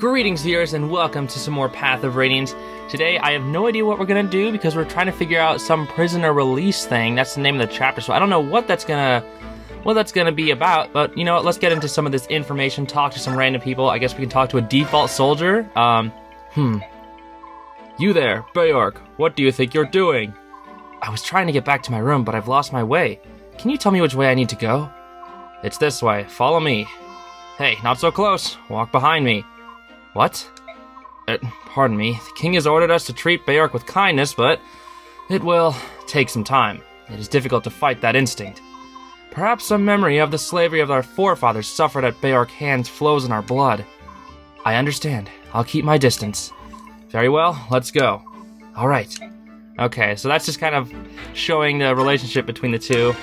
Greetings, viewers, and welcome to some more Path of Radiance. Today, I have no idea what we're gonna do because we're trying to figure out some prisoner release thing. That's the name of the chapter, so I don't know what that's gonna, what that's gonna be about. But you know what? Let's get into some of this information. Talk to some random people. I guess we can talk to a default soldier. Um, hmm. You there, Beorc? What do you think you're doing? I was trying to get back to my room, but I've lost my way. Can you tell me which way I need to go? It's this way. Follow me. Hey, not so close. Walk behind me. What? Uh, pardon me. The king has ordered us to treat Beorc with kindness, but it will take some time. It is difficult to fight that instinct. Perhaps some memory of the slavery of our forefathers suffered at Beorc hands flows in our blood. I understand. I'll keep my distance. Very well, let's go. All right. Okay, so that's just kind of showing the relationship between the two.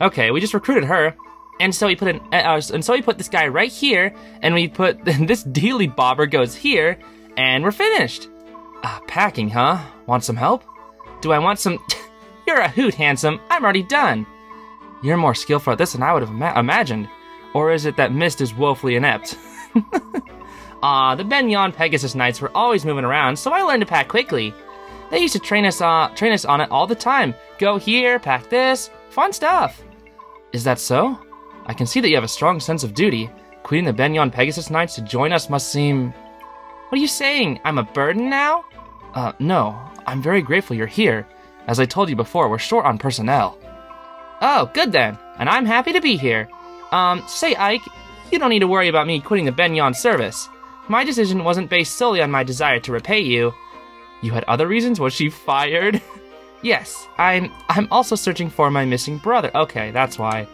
Okay, we just recruited her. And so we put an, uh, and so we put this guy right here, and we put this dealy bobber goes here, and we're finished. Ah, packing, huh? Want some help? Do I want some? You're a hoot, handsome. I'm already done. You're more skillful at this than I would have ima imagined. Or is it that Mist is woefully inept? Ah, the Begnion Pegasus Knights were always moving around, so I learned to pack quickly. They used to train us, uh, train us on it all the time. Go here, pack this, fun stuff. Is that so? I can see that you have a strong sense of duty. Quitting the Begnion Pegasus Knights to join us must seem. What are you saying? I'm a burden now? Uh, no. I'm very grateful you're here. As I told you before, we're short on personnel. Oh, good then. And I'm happy to be here. Um, say, Ike, you don't need to worry about me quitting the Begnion service. My decision wasn't based solely on my desire to repay you. You had other reasons? Was she fired? yes, I'm. I'm also searching for my missing brother. Okay, that's why.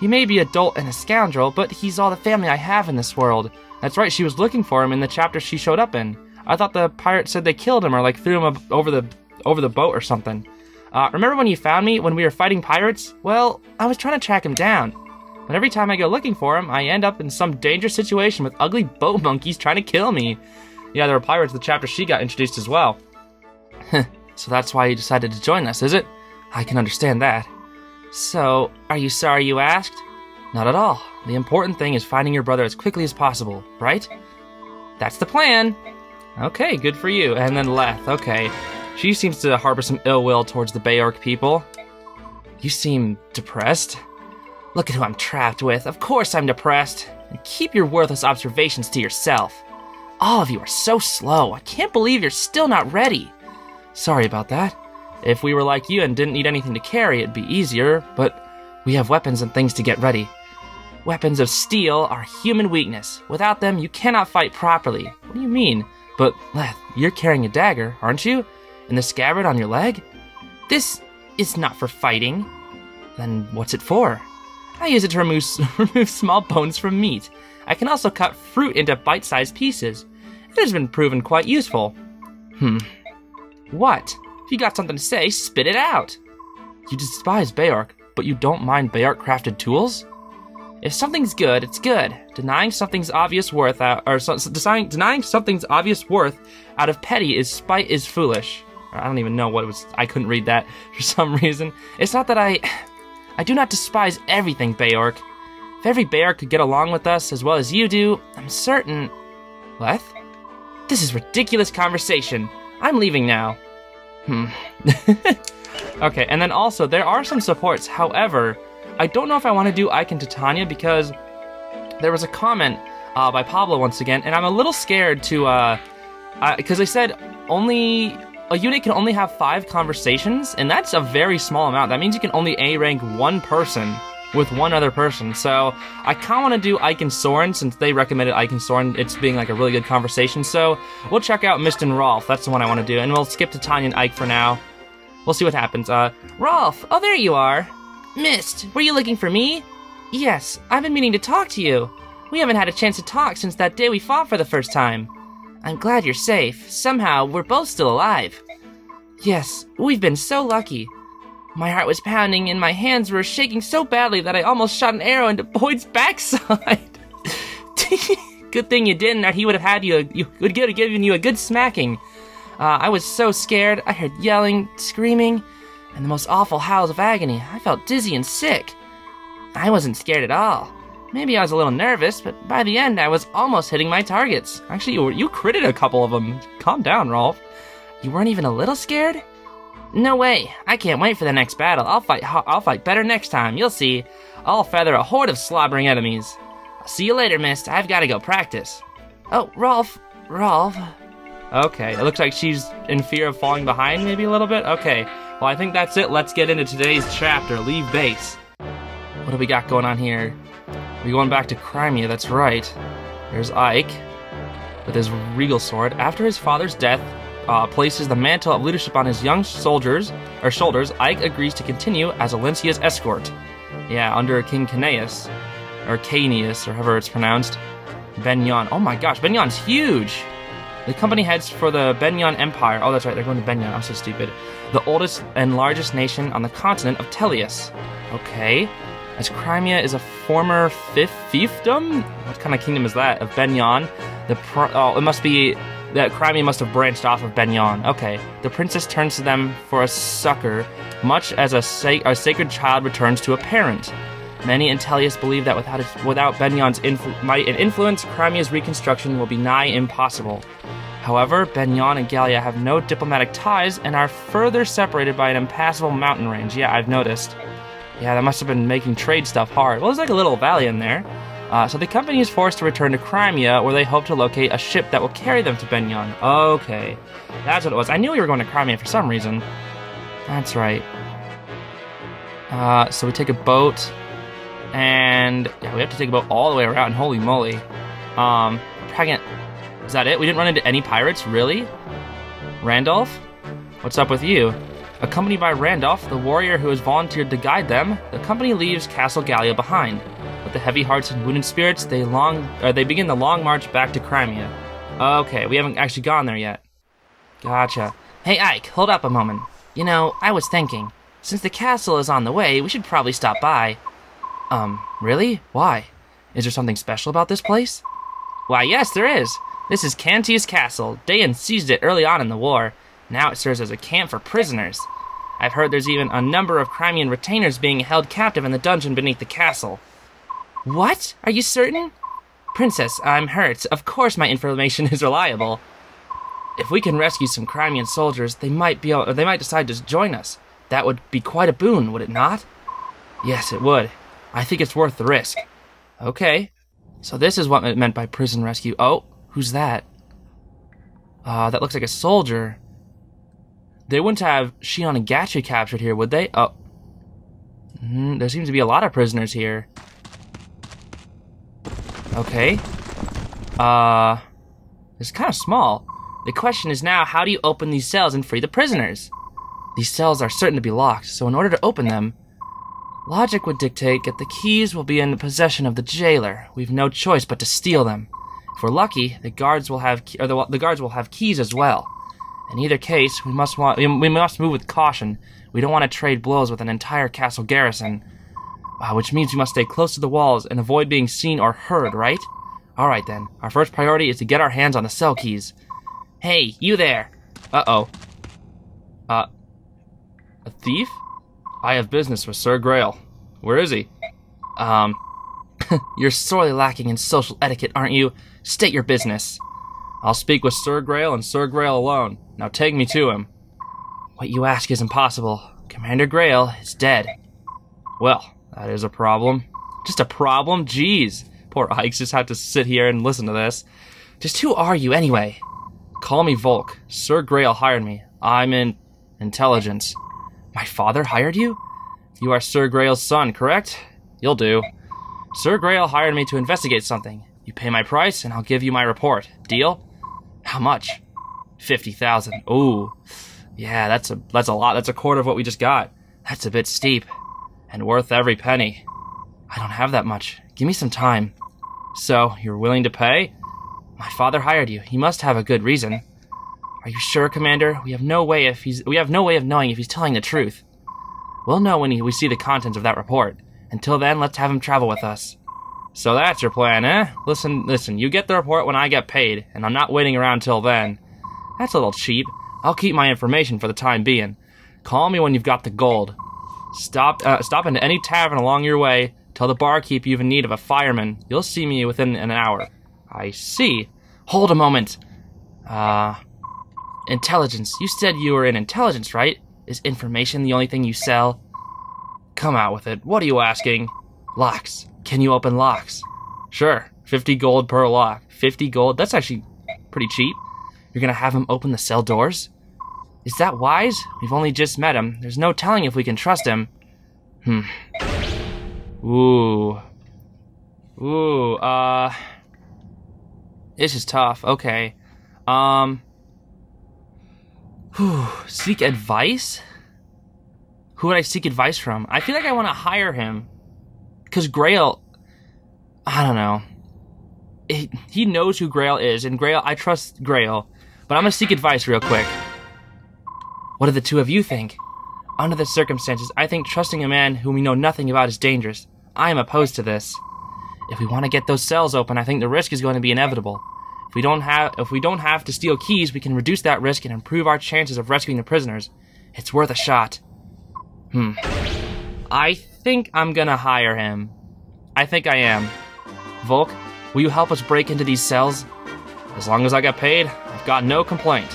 He may be a dolt and a scoundrel, but he's all the family I have in this world. That's right, she was looking for him in the chapter she showed up in. I thought the pirates said they killed him or like threw him over the over the boat or something. Uh, remember when you found me when we were fighting pirates? Well, I was trying to track him down. But every time I go looking for him, I end up in some dangerous situation with ugly boat monkeys trying to kill me. Yeah, there were pirates in the chapter she got introduced as well. so that's why you decided to join us, is it? I can understand that. So, are you sorry you asked? Not at all. The important thing is finding your brother as quickly as possible, right? That's the plan. Okay, good for you. And then Lethe, okay. She seems to harbor some ill will towards the Beorc people. You seem depressed. Look at who I'm trapped with. Of course I'm depressed. And keep your worthless observations to yourself. All of you are so slow. I can't believe you're still not ready. Sorry about that. If we were like you and didn't need anything to carry, it'd be easier, but we have weapons and things to get ready. Weapons of steel are human weakness. Without them, you cannot fight properly. What do you mean? But, Lethe, you're carrying a dagger, aren't you? And the scabbard on your leg? This is not for fighting. Then what's it for? I use it to remove, remove small bones from meat. I can also cut fruit into bite-sized pieces. It has been proven quite useful. Hmm. What? If you got something to say, spit it out. You despise Beorc, but you don't mind Beorc crafted tools? If something's good, it's good. Denying something's obvious worth out, or so, denying, denying something's obvious worth out of petty is spite is foolish. I don't even know what it was. I couldn't read that for some reason. It's not that I, I do not despise everything, Beorc. If every Beorc could get along with us as well as you do, I'm certain. Lethe? This is ridiculous conversation. I'm leaving now. Hmm. okay, and then also, there are some supports. However, I don't know if I want to do Ike and Titania because there was a comment uh, by Pablo once again, and I'm a little scared to, uh, because they said only a unit can only have five conversations, and that's a very small amount. That means you can only A rank one person with one other person. So I kind of want to do Ike and Soren since they recommended Ike and Soren. It's being like a really good conversation. So we'll check out Mist and Rolf. That's the one I want to do. And we'll skip to Tanya and Ike for now. We'll see what happens. Uh, Rolf! Oh, there you are. Mist, were you looking for me? Yes, I've been meaning to talk to you. We haven't had a chance to talk since that day we fought for the first time. I'm glad you're safe. Somehow, we're both still alive. Yes, we've been so lucky. My heart was pounding and my hands were shaking so badly that I almost shot an arrow into Boyd's backside. good thing you didn't, or he would have had you. You would have given you a good smacking. Uh, I was so scared. I heard yelling, screaming, and the most awful howls of agony. I felt dizzy and sick. I wasn't scared at all. Maybe I was a little nervous, but by the end I was almost hitting my targets. Actually, you, you critted a couple of them. Calm down, Rolf. You weren't even a little scared? No way. I can't wait for the next battle. I'll fight I'll fight better next time. You'll see. I'll feather a horde of slobbering enemies. See you later, Mist. I've got to go practice. Oh, Rolf. Rolf. Okay, it looks like she's in fear of falling behind maybe a little bit. Okay, well, I think that's it. Let's get into today's chapter. Leave base. What do we got going on here? We're going back to Crimea, that's right. There's Ike with his regal sword. After his father's death, uh, places the mantle of leadership on his young soldiers or shoulders, Ike agrees to continue as Elincia's escort. Yeah, under King Caneus, or Caneus, or however it's pronounced. Begnion. Oh my gosh, Begnion's huge! The company heads for the Begnion Empire. Oh, that's right, they're going to Begnion. I'm so stupid. The oldest and largest nation on the continent of Tellius. Okay. As Crimea is a former fifth fiefdom? What kind of kingdom is that? Of Begnion? The pro- oh, it must be that Crimea must have branched off of Begnion. Okay. The princess turns to them for a succor, much as a, sa- a sacred child returns to a parent. Many in Tellius believe that without, without Begnion's might and influence, Crimea's reconstruction will be nigh impossible. However, Begnion and Gallia have no diplomatic ties and are further separated by an impassable mountain range. Yeah, I've noticed. Yeah, that must have been making trade stuff hard. Well, there's like a little valley in there. Uh, so the company is forced to return to Crimea, where they hope to locate a ship that will carry them to Begnion. Okay, that's what it was. I knew we were going to Crimea for some reason. That's right. Uh, so we take a boat, and yeah, we have to take a boat all the way around. Holy moly! Um. Is that it? We didn't run into any pirates, really? Randolph, what's up with you? Accompanied by Randolph, the warrior who has volunteered to guide them, the company leaves Castle Gallia behind. With the heavy hearts and wounded spirits, they long uh, they begin the long march back to Crimea. Okay, we haven't actually gone there yet. Gotcha. Hey Ike, hold up a moment. You know, I was thinking, since the castle is on the way, we should probably stop by. Um, really? Why? Is there something special about this place? Why, yes, there is. This is Cantius Castle. Daein seized it early on in the war. Now it serves as a camp for prisoners. I've heard there's even a number of Crimean retainers being held captive in the dungeon beneath the castle. What? Are you certain? Princess, I'm hurt. Of course my information is reliable. If we can rescue some Crimean soldiers, they might be able, they might decide to join us. That would be quite a boon, would it not? Yes, it would. I think it's worth the risk. Okay. So this is what it meant by prison rescue. Oh, who's that? Uh, that looks like a soldier. They wouldn't have Shinon and Gatrie captured here, would they? Oh. Mm, there seems to be a lot of prisoners here. Okay. Uh, it's kind of small. The question is now, how do you open these cells and free the prisoners? These cells are certain to be locked, so in order to open them, logic would dictate that the keys will be in the possession of the jailer. We've no choice but to steal them. If we're lucky, the guards will have, or the, the guards will have keys as well. In either case, we must want, we must move with caution. We don't want to trade blows with an entire castle garrison. Uh, which means we must stay close to the walls and avoid being seen or heard, right? Alright then, our first priority is to get our hands on the cell keys. Hey, you there! Uh-oh. Uh, a thief? I have business with Sir Greil. Where is he? Um, you're sorely lacking in social etiquette, aren't you? State your business. I'll speak with Sir Greil and Sir Greil alone. Now take me to him. What you ask is impossible. Commander Greil is dead. Well, that is a problem. Just a problem? Jeez. Poor Ike's just had to sit here and listen to this. Just who are you anyway? Call me Volke. Sir Greil hired me. I'm in intelligence. My father hired you? You are Sir Greil's son, correct? You'll do. Sir Grail hired me to investigate something. You pay my price, and I'll give you my report. Deal? How much? Fifty thousand. Ooh, yeah, that's a that's a lot. That's a quarter of what we just got. That's a bit steep, and worth every penny. I don't have that much. Give me some time. So you're willing to pay? My father hired you. He must have a good reason. Are you sure, Commander? We have no way if he's we have no way of knowing if he's telling the truth. We'll know when we see the contents of that report. Until then, let's have him travel with us. So that's your plan, eh? Listen, listen, you get the report when I get paid, and I'm not waiting around till then. That's a little cheap. I'll keep my information for the time being. Call me when you've got the gold. Stop, uh, stop into any tavern along your way, Tell the barkeep you've in need of a fireman. You'll see me within an hour. I see. Hold a moment. Uh, intelligence. You said you were in intelligence, right? Is information the only thing you sell? Come out with it. What are you asking? Locks. Can you open locks? Sure. 50 gold per lock. 50 gold? That's actually pretty cheap. You're gonna have him open the cell doors? Is that wise? We've only just met him. There's no telling if we can trust him. Hmm. Ooh. Ooh, uh... This is tough. Okay. Um... Whew. Seek advice? Who would I seek advice from? I feel like I want to hire him. Because Greil... I don't know. It, he knows who Greil is, and Greil... I trust Greil. But I'm gonna seek advice real quick. What do the two of you think? Under the circumstances, I think trusting a man whom we know nothing about is dangerous. I am opposed to this. If we want to get those cells open, I think the risk is going to be inevitable. If we don't have if we don't have to steal keys, we can reduce that risk and improve our chances of rescuing the prisoners. It's worth a shot. Hmm. I think I'm gonna hire him. I think I am. Volke, will you help us break into these cells? As long as I get paid, I've got no complaint.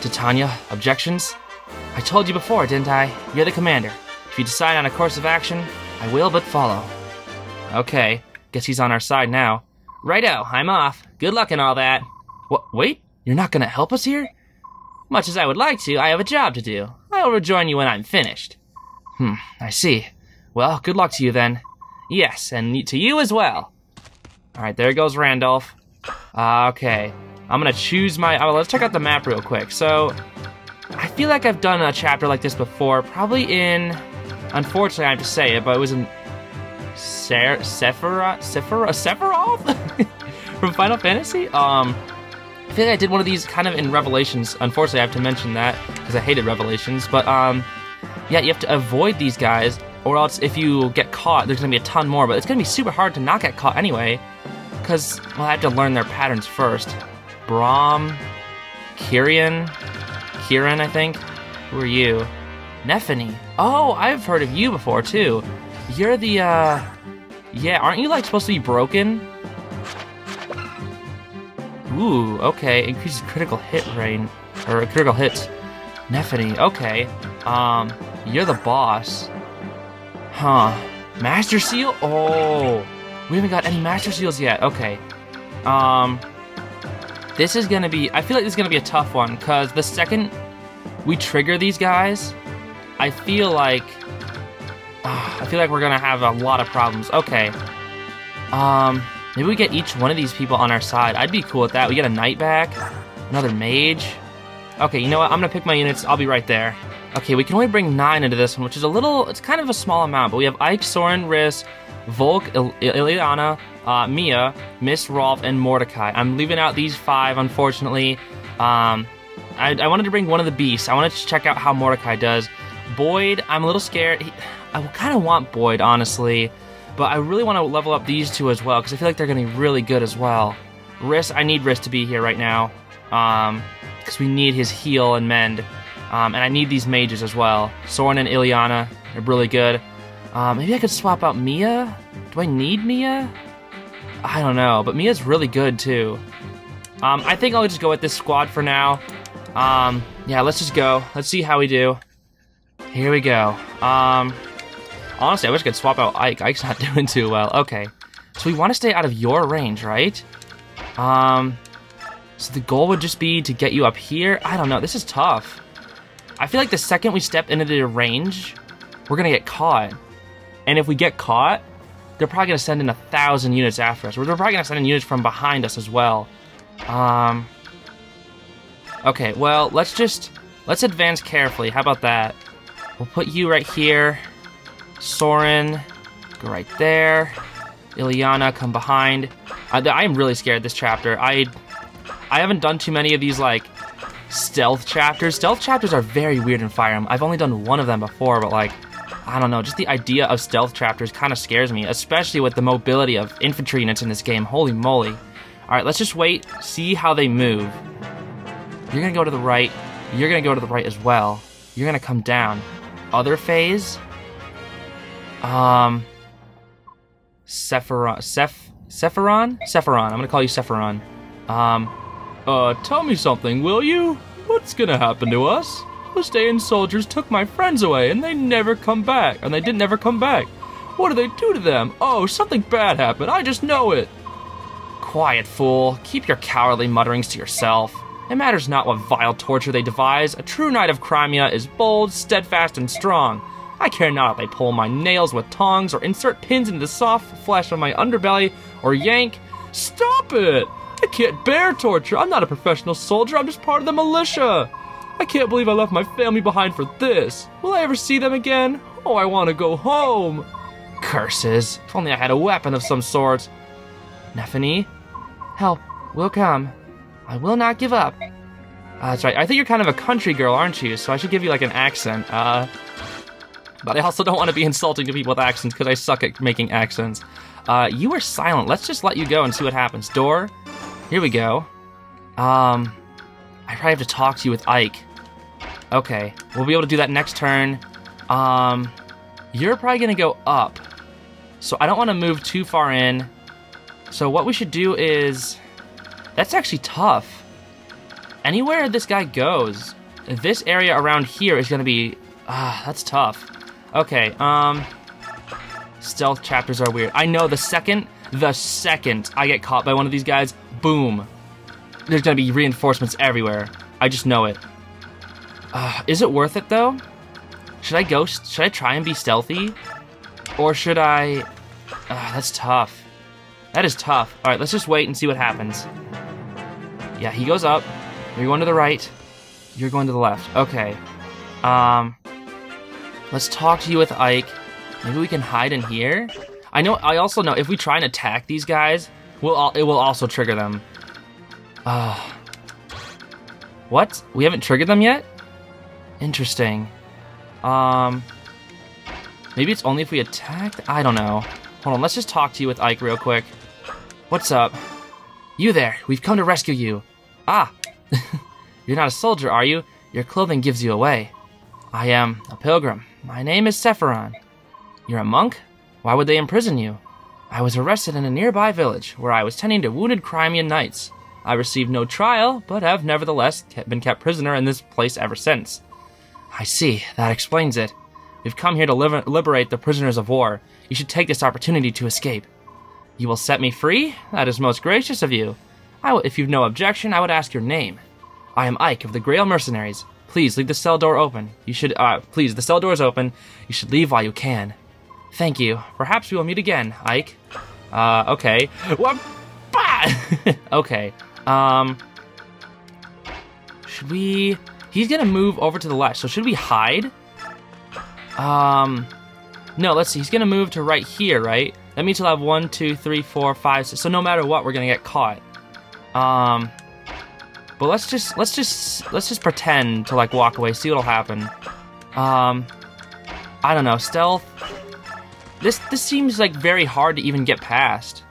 Titania, objections? I told you before, didn't I? You're the commander. If you decide on a course of action, I will but follow. Okay, guess he's on our side now. Righto, I'm off. Good luck and all that. What? Wait, you're not gonna help us here? Much as I would like to, I have a job to do. I will rejoin you when I'm finished. Hmm, I see. Well, good luck to you then. Yes, and to you as well. Alright, there goes Randolph. Uh, okay. I'm gonna choose my... Oh, let's check out the map real quick. So, I feel like I've done a chapter like this before, probably in, unfortunately I have to say it, but it was in Ser Sephiroth, Sephiroth, Sephiroth from Final Fantasy. Um, I feel like I did one of these kind of in Revelations. Unfortunately, I have to mention that because I hated Revelations. But um, yeah, you have to avoid these guys, or else if you get caught, there's gonna be a ton more. But it's gonna be super hard to not get caught anyway, because well, I have to learn their patterns first. Brom, Kyrian, Kieran, I think. Who are you? Nephenee. Oh, I've heard of you before too. You're the uh Yeah, aren't you like supposed to be broken? Ooh, okay. Increases critical hit range or critical hits. Nephenee, okay. Um, you're the boss. Huh. Master Seal? Oh. We haven't got any Master Seals yet. Okay. Um this is gonna be, I feel like this is gonna be a tough one, because the second we trigger these guys, I feel like, uh, I feel like we're gonna have a lot of problems. Okay. Um, maybe we get each one of these people on our side. I'd be cool with that. We get a knight back, another mage. Okay, you know what? I'm gonna pick my units. I'll be right there. Okay, we can only bring nine into this one, which is a little, it's kind of a small amount, but we have Ike, Soren, Rhys, Volke, Il uh, Mia, Miss Rolf, and Mordecai. I'm leaving out these five, unfortunately. Um, I, I, wanted to bring one of the beasts. I wanted to check out how Mordecai does. Boyd, I'm a little scared. He, I kind of want Boyd, honestly, but I really want to level up these two as well because I feel like they're going to be really good as well. Rhys, I need Rhys to be here right now because um, we need his heal and mend. Um, and I need these mages as well. Soren and Ilyana are really good. Um, maybe I could swap out Mia? Do I need Mia? I don't know, but Mia's really good too. Um, I think I'll just go with this squad for now. Um, yeah, let's just go. Let's see how we do. Here we go. Um, honestly, I wish I could swap out Ike. Ike's not doing too well. Okay. So we want to stay out of your range, right? Um, so the goal would just be to get you up here. I don't know. This is tough. I feel like the second we step into the range, we're going to get caught. And if we get caught, they're probably going to send in a thousand units after us. They're probably going to send in units from behind us as well. Um, okay, well, let's just, let's advance carefully. How about that? We'll put you right here. Soren, go right there. Ilyana, come behind. I, I am really scared this chapter. I, I haven't done too many of these, like, stealth chapters. Stealth chapters are very weird in Fire Emblem. I've only done one of them before, but, like, I don't know, just the idea of stealth chapters kind of scares me, especially with the mobility of infantry units in this game. Holy moly. Alright, let's just wait, see how they move. You're gonna go to the right. You're gonna go to the right as well. You're gonna come down. Other phase? Um... Sephiron. Seph. Sephiron? Sephiron. I'm gonna call you Sephiron. Um. Uh, tell me something, will you? What's gonna happen to us? Those Daein soldiers took my friends away, and they never come back. And they didn't ever come back. What do they do to them? Oh, something bad happened. I just know it. Quiet, fool. Keep your cowardly mutterings to yourself. It matters not what vile torture they devise. A true knight of Crimea is bold, steadfast, and strong. I care not if they pull my nails with tongs or insert pins into the soft flesh of my underbelly or yank. Stop it! I can't bear torture. I'm not a professional soldier. I'm just part of the militia. I can't believe I left my family behind for this. Will I ever see them again? Oh, I want to go home. Curses. If only I had a weapon of some sort. Nephenee, help will come. I will not give up. Uh, that's right. I think you're kind of a country girl, aren't you? So I should give you like an accent. Uh, but I also don't want to be insulting to people with accents because I suck at making accents. Uh, you are silent. Let's just let you go and see what happens. Door. Here we go. Um, I probably have to talk to you with Ike. Okay, we'll be able to do that next turn. Um, you're probably gonna go up. So I don't want to move too far in. So what we should do is... That's actually tough. Anywhere this guy goes, this area around here is gonna be... Ah, that's tough. Okay, um... Stealth chapters are weird. I know the second, the second I get caught by one of these guys, boom. There's gonna be reinforcements everywhere. I just know it. Uh, is it worth it though? Should I go? Should I try and be stealthy? Or should I... Uh, that's tough. That is tough. Alright, let's just wait and see what happens. Yeah, he goes up. You're going to the right. You're going to the left. Okay. Um... Let's talk to you with Ike. Maybe we can hide in here? I know. I also know if we try and attack these guys, we'll all, it will also trigger them. Uh, what? We haven't triggered them yet? Interesting. Um, maybe it's only if we attack? I don't know. Hold on, let's just talk to you with Ike real quick. What's up? You there, we've come to rescue you. Ah, you're not a soldier, are you? Your clothing gives you away. I am a pilgrim. My name is Sephiran. You're a monk? Why would they imprison you? I was arrested in a nearby village where I was tending to wounded Crimean knights. I received no trial, but have nevertheless been kept prisoner in this place ever since. I see, that explains it. We've come here to liber liberate the prisoners of war. You should take this opportunity to escape. You will set me free? That is most gracious of you. if you've no objection, I would ask your name. I am Ike of the Greil Mercenaries. Please leave the cell door open. You should, uh, please, the cell door is open. You should leave while you can. Thank you. Perhaps we will meet again, Ike. Uh, okay. Okay. Um, should we? He's gonna move over to the left. So should we hide? Um, no. Let's see. He's gonna move to right here, right? That means he'll have one, two, three, four, five. So no matter what, we're gonna get caught. Um, but let's just let's just let's just pretend to like walk away, see what'll happen. Um, I don't know. Stealth. This this seems like very hard to even get past.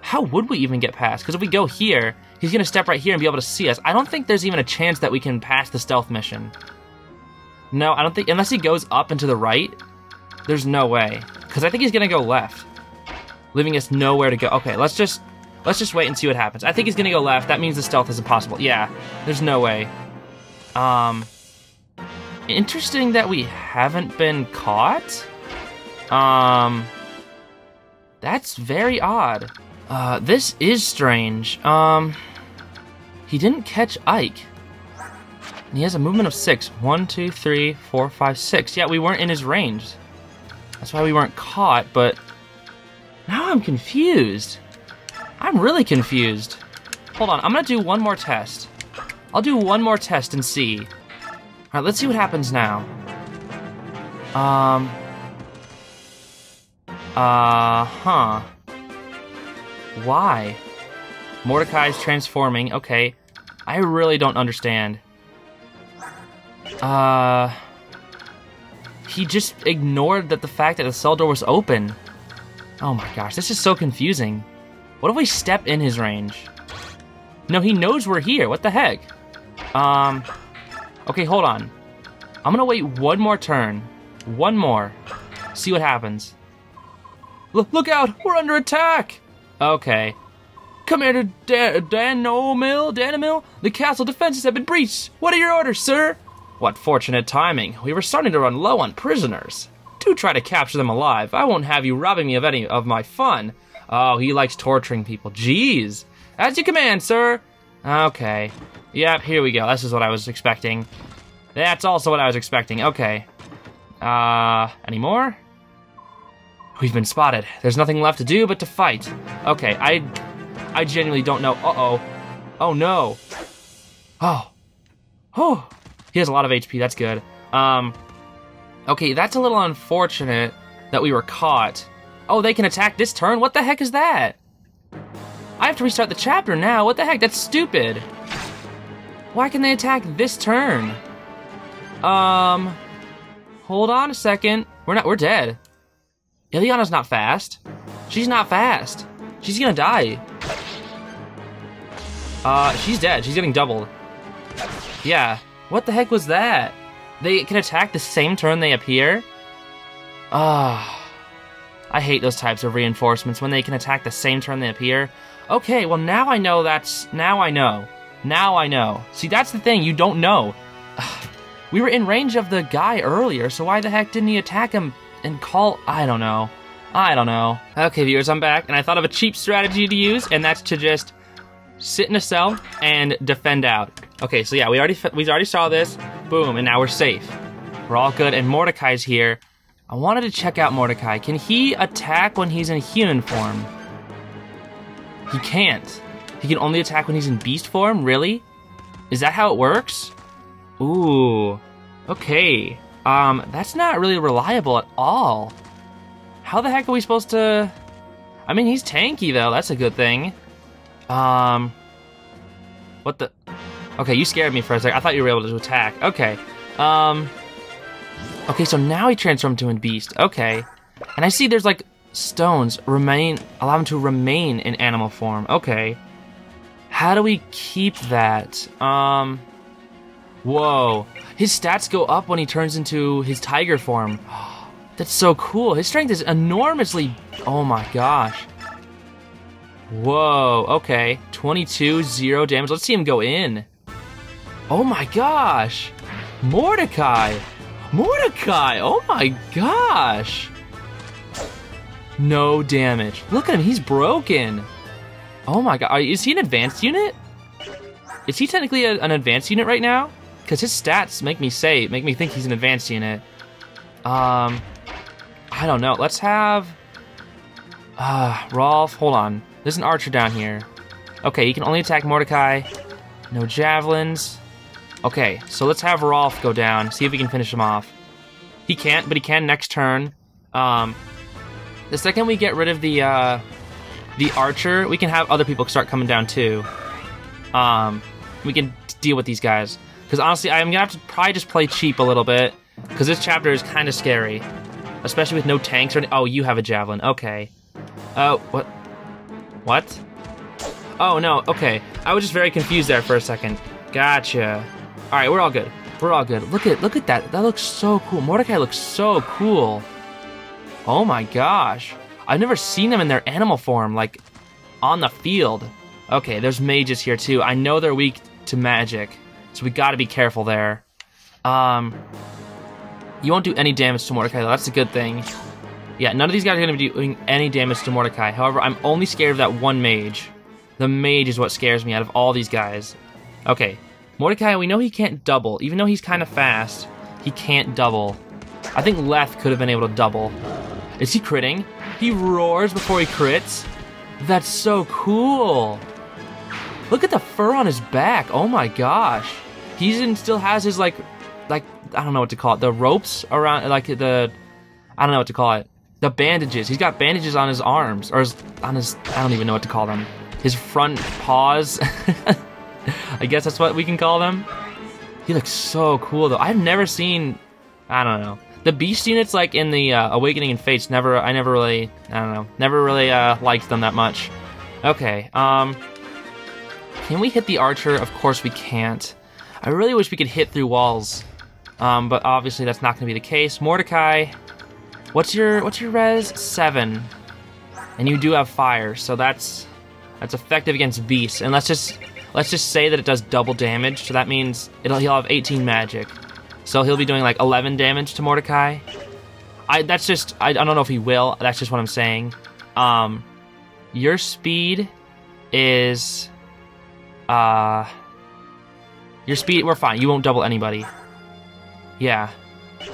How would we even get past? Because if we go here, he's gonna step right here and be able to see us. I don't think there's even a chance that we can pass the stealth mission. No, I don't think, unless he goes up and to the right, there's no way. Because I think he's gonna go left, leaving us nowhere to go. Okay, let's just, let's just wait and see what happens. I think he's gonna go left. That means the stealth is impossible. Yeah, there's no way. Um, interesting that we haven't been caught. Um, that's very odd. Uh, this is strange. Um, he didn't catch Ike. And he has a movement of six. One, two, three, four, five, six. Yeah, we weren't in his range. That's why we weren't caught, but now I'm confused. I'm really confused. Hold on, I'm gonna do one more test. I'll do one more test and see. Alright, let's see what happens now. Um, uh huh. Why? Mordecai's transforming. Okay. I really don't understand. Uh. He just ignored that the fact that the cell door was open. Oh my gosh, this is so confusing. What if we step in his range? No, he knows we're here. What the heck? Um. Okay, hold on. I'm gonna wait one more turn. One more. See what happens. L look out! We're under attack! Okay. Commander Dan, Dan Mill, Danimil, the castle defenses have been breached. What are your orders, sir? What fortunate timing. We were starting to run low on prisoners. Do try to capture them alive. I won't have you robbing me of any of my fun. Oh, he likes torturing people. Jeez. As you command, sir. Okay. Yep, here we go. This is what I was expecting. That's also what I was expecting. Okay. Uh, any more? We've been spotted. There's nothing left to do but to fight. Okay, I I genuinely don't know. Uh-oh. Oh, no. Oh. Oh. He has a lot of HP. That's good. Um, okay, that's a little unfortunate that we were caught. Oh, they can attack this turn? What the heck is that? I have to restart the chapter now. What the heck? That's stupid. Why can they attack this turn? Um, hold on a second. We're not, we're dead. Ilyana's not fast. She's not fast. She's gonna die. Uh, she's dead. She's getting doubled. Yeah. What the heck was that? They can attack the same turn they appear? Ah. I hate those types of reinforcements when they can attack the same turn they appear. Okay, well now I know that's... Now I know. Now I know. See, that's the thing. You don't know. We were in range of the guy earlier, so why the heck didn't he attack him and call... I don't know. I don't know. Okay, viewers, I'm back, and I thought of a cheap strategy to use, and that's to just sit in a cell, and defend out. Okay, so yeah, we already we already saw this. Boom, and now we're safe. We're all good, and Mordecai's here. I wanted to check out Mordecai. Can he attack when he's in human form? He can't. He can only attack when he's in beast form? Really? Is that how it works? Ooh. Okay. Um, that's not really reliable at all. How the heck are we supposed to... I mean, he's tanky, though. That's a good thing. Um, what the? Okay, you scared me for a second. I thought you were able to attack. Okay. Um. Okay, so now he transformed to a beast. Okay. And I see there's like stones remain allow him to remain in animal form. Okay. How do we keep that? Um. Whoa. His stats go up when he turns into his tiger form. That's so cool. His strength is enormously. Oh my gosh. Whoa, okay. 22, zero damage. Let's see him go in. Oh my gosh. Mordecai. Mordecai. Oh my gosh. No damage. Look at him. He's broken. Oh my god. Is he an advanced unit? Is he technically a, an advanced unit right now? Because his stats make me say, make me think he's an advanced unit. Um, I don't know. Let's have... Uh, Rolf, hold on. There's an archer down here. Okay, he can only attack Mordecai. No javelins. Okay, so let's have Rolf go down, see if we can finish him off. He can't, but he can next turn. Um, the second we get rid of the uh, the archer, we can have other people start coming down too. Um, we can deal with these guys. Because honestly, I'm gonna have to probably just play cheap a little bit. Because this chapter is kind of scary. Especially with no tanks or any- Oh, you have a javelin. Okay. Oh, uh, what? What? Oh, no, okay. I was just very confused there for a second. Gotcha. Alright, we're all good. We're all good. Look at look at that. That looks so cool. Mordecai looks so cool. Oh my gosh. I've never seen them in their animal form, like, on the field. Okay, there's mages here too. I know they're weak to magic, so we gotta be careful there. Um, you won't do any damage to Mordecai though, that's a good thing. Yeah, none of these guys are going to be doing any damage to Mordecai. However, I'm only scared of that one mage. The mage is what scares me out of all these guys. Okay, Mordecai, we know he can't double. Even though he's kind of fast, he can't double. I think Lethe could have been able to double. Is he critting? He roars before he crits? That's so cool. Look at the fur on his back. Oh my gosh. He still has his like, like, I don't know what to call it. The ropes around, like the, I don't know what to call it the bandages. He's got bandages on his arms, or his, on his, I don't even know what to call them. His front paws. I guess that's what we can call them. He looks so cool though. I've never seen, I don't know. The beast units like in the uh, Awakening and Fates never, I never really, I don't know, never really uh, liked them that much. Okay, um, can we hit the archer? Of course we can't. I really wish we could hit through walls, um, but obviously that's not going to be the case. Mordecai, What's your what's your res? Seven. and you do have fire, so that's that's effective against beasts. And let's just let's just say that it does double damage, so that means it'll he'll have 18 magic. So he'll be doing like 11 damage to Mordecai. I that's just I, I don't know if he will. That's just what I'm saying. Um, your speed is uh your speed we're fine. You won't double anybody. Yeah.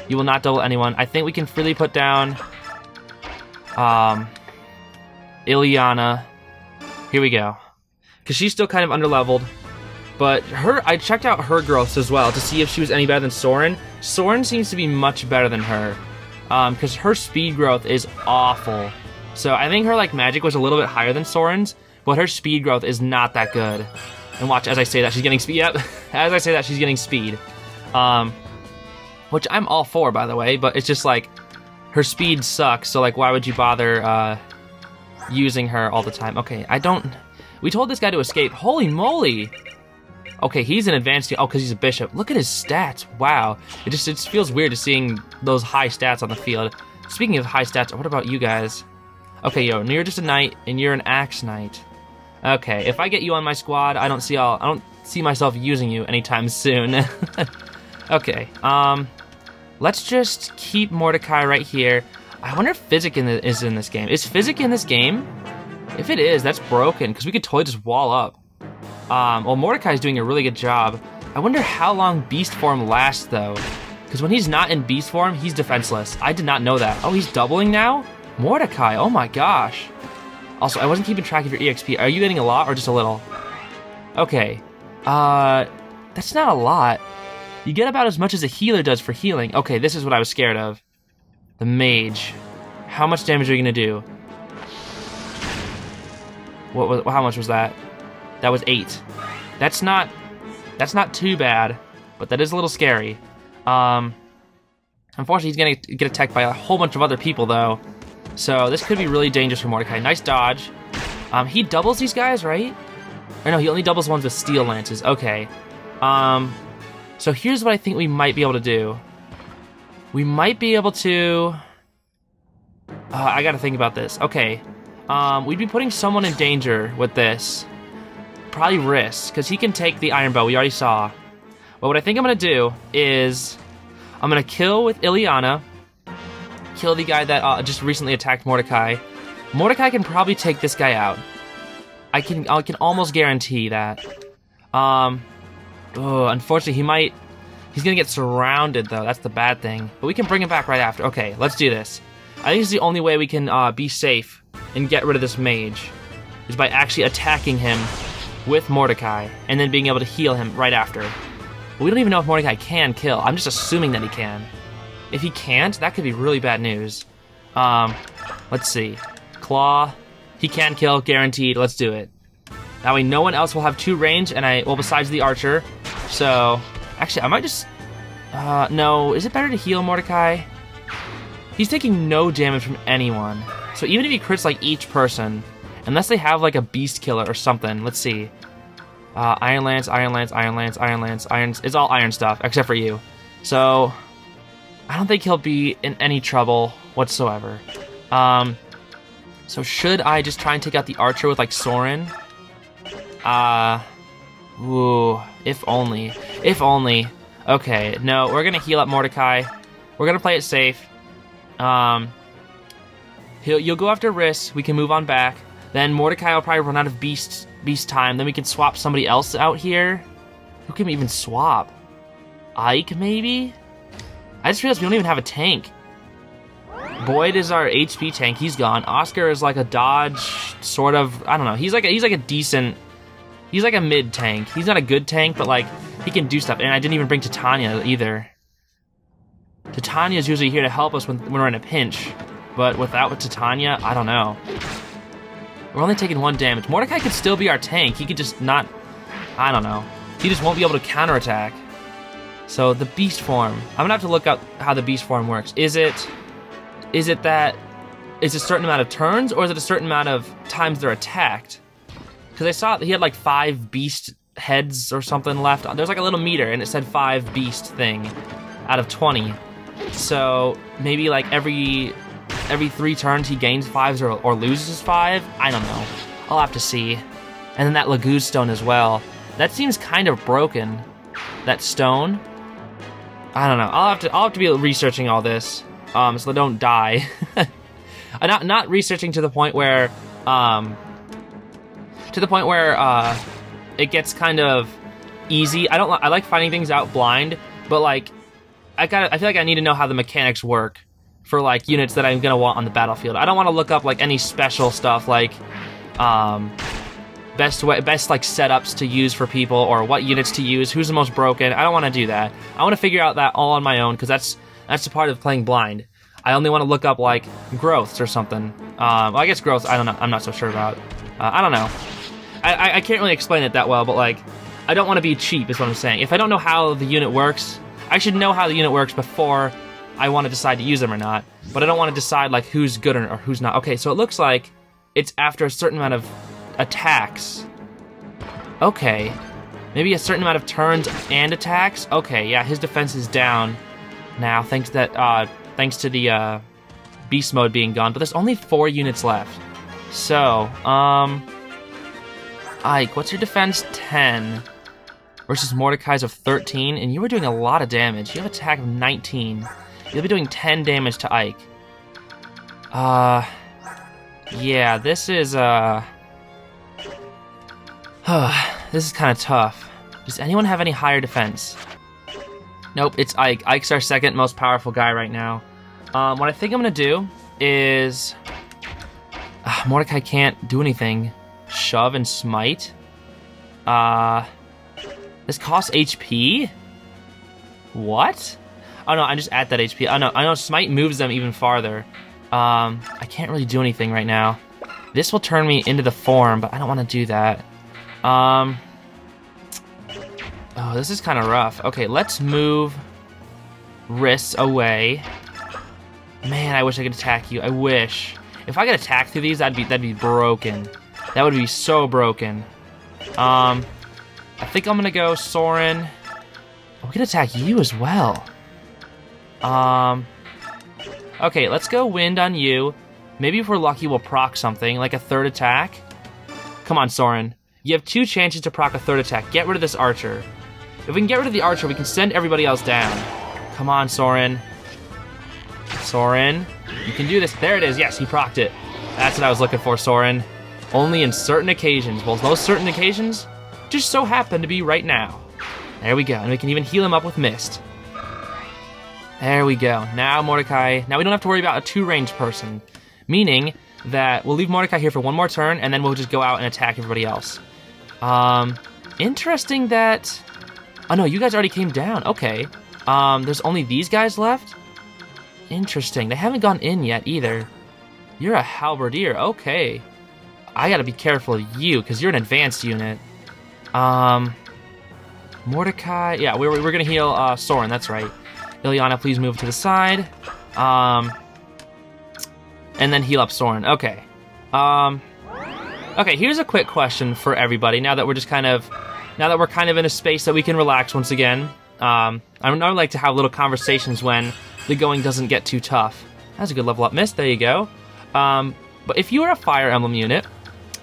You will not double anyone. I think we can freely put down um Ilyana. Here we go. Cause she's still kind of underleveled. But her I checked out her growths as well to see if she was any better than Soren. Soren seems to be much better than her. Um, because her speed growth is awful. So I think her like magic was a little bit higher than Soren's, but her speed growth is not that good. And watch as I say that she's getting speed. Yep, as I say that she's getting speed. Um, which I'm all for, by the way. But it's just like her speed sucks. So like, why would you bother uh, using her all the time? Okay, I don't. We told this guy to escape. Holy moly! Okay, he's an advanced. Oh, because he's a bishop. Look at his stats. Wow. It just it just feels weird to seeing those high stats on the field. Speaking of high stats, what about you guys? Okay, yo, you're just a knight, and you're an axe knight. Okay, if I get you on my squad, I don't see all. I don't see myself using you anytime soon. okay, um, let's just keep Mordecai right here. I wonder if Physic in the, is in this game. Is Physic in this game? If it is, that's broken because we could totally just wall up. Um, well, Mordecai's doing a really good job. I wonder how long Beast form lasts though. Because when he's not in Beast form, he's defenseless. I did not know that. Oh, he's doubling now? Mordecai, oh my gosh. Also, I wasn't keeping track of your EXP. Are you getting a lot or just a little? Okay. Uh, that's not a lot. You get about as much as a healer does for healing. Okay, this is what I was scared of. The mage. How much damage are you gonna do? What was? How much was that? That was eight. That's not. That's not too bad, but that is a little scary. Um, unfortunately, he's gonna get attacked by a whole bunch of other people though. So this could be really dangerous for Mordecai. Nice dodge. Um, he doubles these guys, right? Or no, he only doubles ones with steel lances. Okay. Um, so here's what I think we might be able to do. We might be able to... Uh, I gotta think about this. Okay. Um, we'd be putting someone in danger with this. Probably Rhys, because he can take the Iron Bow. We already saw. But what I think I'm gonna do is... I'm gonna kill with Ilyana kill the guy that uh, just recently attacked Mordecai. Mordecai can probably take this guy out. I can I can almost guarantee that. Um, oh, unfortunately, he might. He's gonna get surrounded though. That's the bad thing. But we can bring him back right after. Okay, let's do this. I think the only way we can uh, be safe and get rid of this mage is by actually attacking him with Mordecai and then being able to heal him right after. But we don't even know if Mordecai can kill. I'm just assuming that he can. If he can't, that could be really bad news. Um, let's see. Claw. He can kill, guaranteed. Let's do it. That way no one else will have two range, and I, well, besides the archer. So, actually, I might just, uh, no. Is it better to heal Mordecai? He's taking no damage from anyone. So even if he crits, like, each person, unless they have, like, a beast killer or something, let's see. Uh, Iron Lance, Iron Lance, Iron Lance, Iron Lance, Iron, it's all iron stuff, except for you. So, I don't think he'll be in any trouble whatsoever. Um, so should I just try and take out the archer with like Soren? Uh, ooh, if only, if only. Okay, no, we're gonna heal up Mordecai. We're gonna play it safe. Um, he'll you'll go after Rhys. We can move on back. Then Mordecai will probably run out of beast beast time. Then we can swap somebody else out here. Who can we even swap? Ike maybe? I just realized we don't even have a tank. Boyd is our HP tank. He's gone. Oscar is like a dodge, sort of. I don't know. He's like a, he's like a decent. He's like a mid tank. He's not a good tank, but like he can do stuff. And I didn't even bring Titania either. Titania is usually here to help us when, when we're in a pinch, but without with Titania, I don't know. We're only taking one damage. Mordecai could still be our tank. He could just not. I don't know. He just won't be able to counterattack. So the beast form. I'm gonna have to look up how the beast form works. Is it is it that is it a certain amount of turns or is it a certain amount of times they're attacked? Because I saw he had like five beast heads or something left. There's like a little meter and it said five beast thing out of 20. So maybe like every every three turns he gains fives or, or loses five. I don't know. I'll have to see. And then that Laguz stone as well. That seems kind of broken. That stone. I don't know. I'll have to I'll have to be researching all this, um, so I don't die. not not researching to the point where, um, to the point where uh, it gets kind of easy. I don't. I like finding things out blind, but like, I got. I feel like I need to know how the mechanics work for like units that I'm gonna want on the battlefield. I don't want to look up like any special stuff like, um, best way, best like setups to use for people or what units to use, who's the most broken. I don't want to do that. I want to figure out that all on my own because that's that's the part of playing blind. I only want to look up like growths or something. Um, well, I guess growths. I don't know. I'm not so sure about. Uh, I don't know. I, I, can't really explain it that well, but like, I don't want to be cheap. Is what I'm saying. If I don't know how the unit works, I should know how the unit works before I want to decide to use them or not. But I don't want to decide like who's good or, or who's not. Okay, so it looks like it's after a certain amount of attacks. Okay. Maybe a certain amount of turns and attacks? Okay, yeah, his defense is down now, thanks to that, uh, thanks to the, uh, beast mode being gone, but there's only four units left. So, um, Ike, what's your defense? 10 versus Mordecai's of 13, and you were doing a lot of damage. You have attack of 19. You'll be doing 10 damage to Ike. Uh, yeah, this is, uh, this is kind of tough. Does anyone have any higher defense? Nope, it's Ike. Ike's our second most powerful guy right now. Um, what I think I'm gonna do is... Uh, Mordecai can't do anything. Shove and smite? Uh... This costs HP? What? Oh no, I'm just at that HP. Oh no, I know smite moves them even farther. Um, I can't really do anything right now. This will turn me into the form, but I don't want to do that. Um. Oh, this is kind of rough. Okay, let's move Rhys away. Man, I wish I could attack you. I wish. If I could attack through these, that'd be that'd be broken. That would be so broken. Um, I think I'm gonna go Soren. Oh, we can attack you as well. Um, okay, let's go Wind on you. Maybe if we're lucky, we'll proc something, like a third attack. Come on, Soren. You have two chances to proc a third attack. Get rid of this archer. If we can get rid of the archer, we can send everybody else down. Come on, Soren. Soren, you can do this. There it is. Yes, he procced it. That's what I was looking for, Soren. Only in certain occasions. Well, those certain occasions just so happen to be right now. There we go. And we can even heal him up with Mist. There we go. Now Mordecai. Now we don't have to worry about a two-range person. Meaning that we'll leave Mordecai here for one more turn, and then we'll just go out and attack everybody else. Um, interesting that... Oh no, you guys already came down. Okay. Um, there's only these guys left? Interesting. They haven't gone in yet either. You're a halberdier. Okay. I gotta be careful of you, because you're an advanced unit. Um, Mordecai. Yeah, we're, we're gonna heal uh, Soren, that's right. Ilyana, please move to the side. Um, and then heal up Soren. Okay. Um, okay, here's a quick question for everybody. Now that we're just kind of, now that we're kind of in a space that we can relax once again. Um, I would like to have little conversations when the going doesn't get too tough. That's a good level up miss. There you go. Um, but if you were a Fire Emblem unit,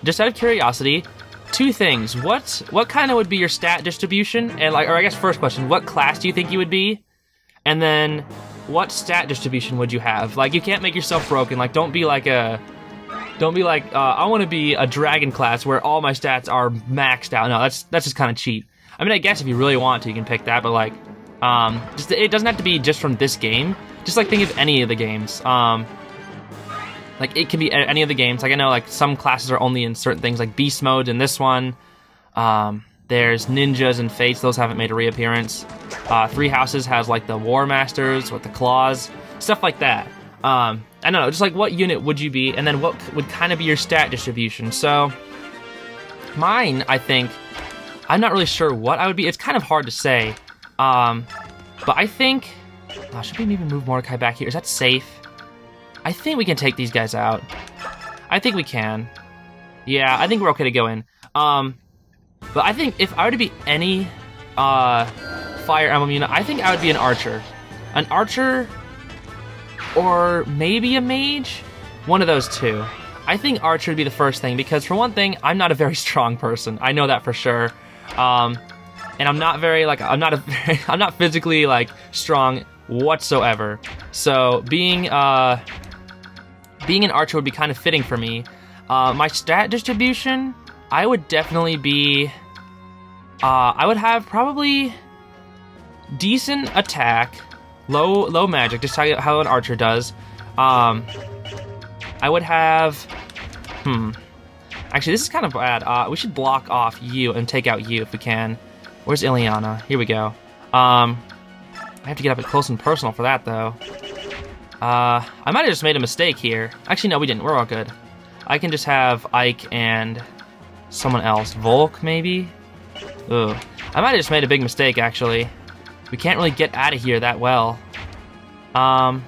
just out of curiosity, two things. What what kind of would be your stat distribution? And like, or I guess first question, what class do you think you would be? And then, what stat distribution would you have? Like, you can't make yourself broken. Like, don't be like a, don't be like, uh, I want to be a dragon class where all my stats are maxed out. No, that's that's just kind of cheap. I mean, I guess if you really want to, you can pick that, but like, um, just it doesn't have to be just from this game. Just like think of any of the games. Um, like it can be any of the games. Like I know, like some classes are only in certain things, like beast mode in this one. Um, there's ninjas and fates; those haven't made a reappearance. Uh, Three Houses has like the War Masters with the claws, stuff like that. Um, I don't know, just like what unit would you be, and then what would kind of be your stat distribution. So mine, I think, I'm not really sure what I would be. It's kind of hard to say. Um, but I think, oh, should we maybe move Mordecai back here? Is that safe? I think we can take these guys out. I think we can. Yeah, I think we're okay to go in. Um, but I think if I were to be any uh, Fire Emblem unit, I think I would be an Archer. An Archer or maybe a mage. One of those two. I think archer would be the first thing because for one thing, I'm not a very strong person. I know that for sure. Um, and I'm not very like I'm not a I'm not physically like strong whatsoever. So being uh being an archer would be kind of fitting for me. Uh, my stat distribution, I would definitely be. Uh, I would have probably decent attack, low low magic, just how, how an archer does. Um, I would have. Hmm. Actually, this is kind of bad. Uh, we should block off you and take out you if we can. Where's Ilyana? Here we go. Um, I have to get up close and personal for that, though. Uh, I might have just made a mistake here. Actually, no, we didn't. We're all good. I can just have Ike and someone else. Volke, maybe? Ooh. I might have just made a big mistake, actually. We can't really get out of here that well. Um.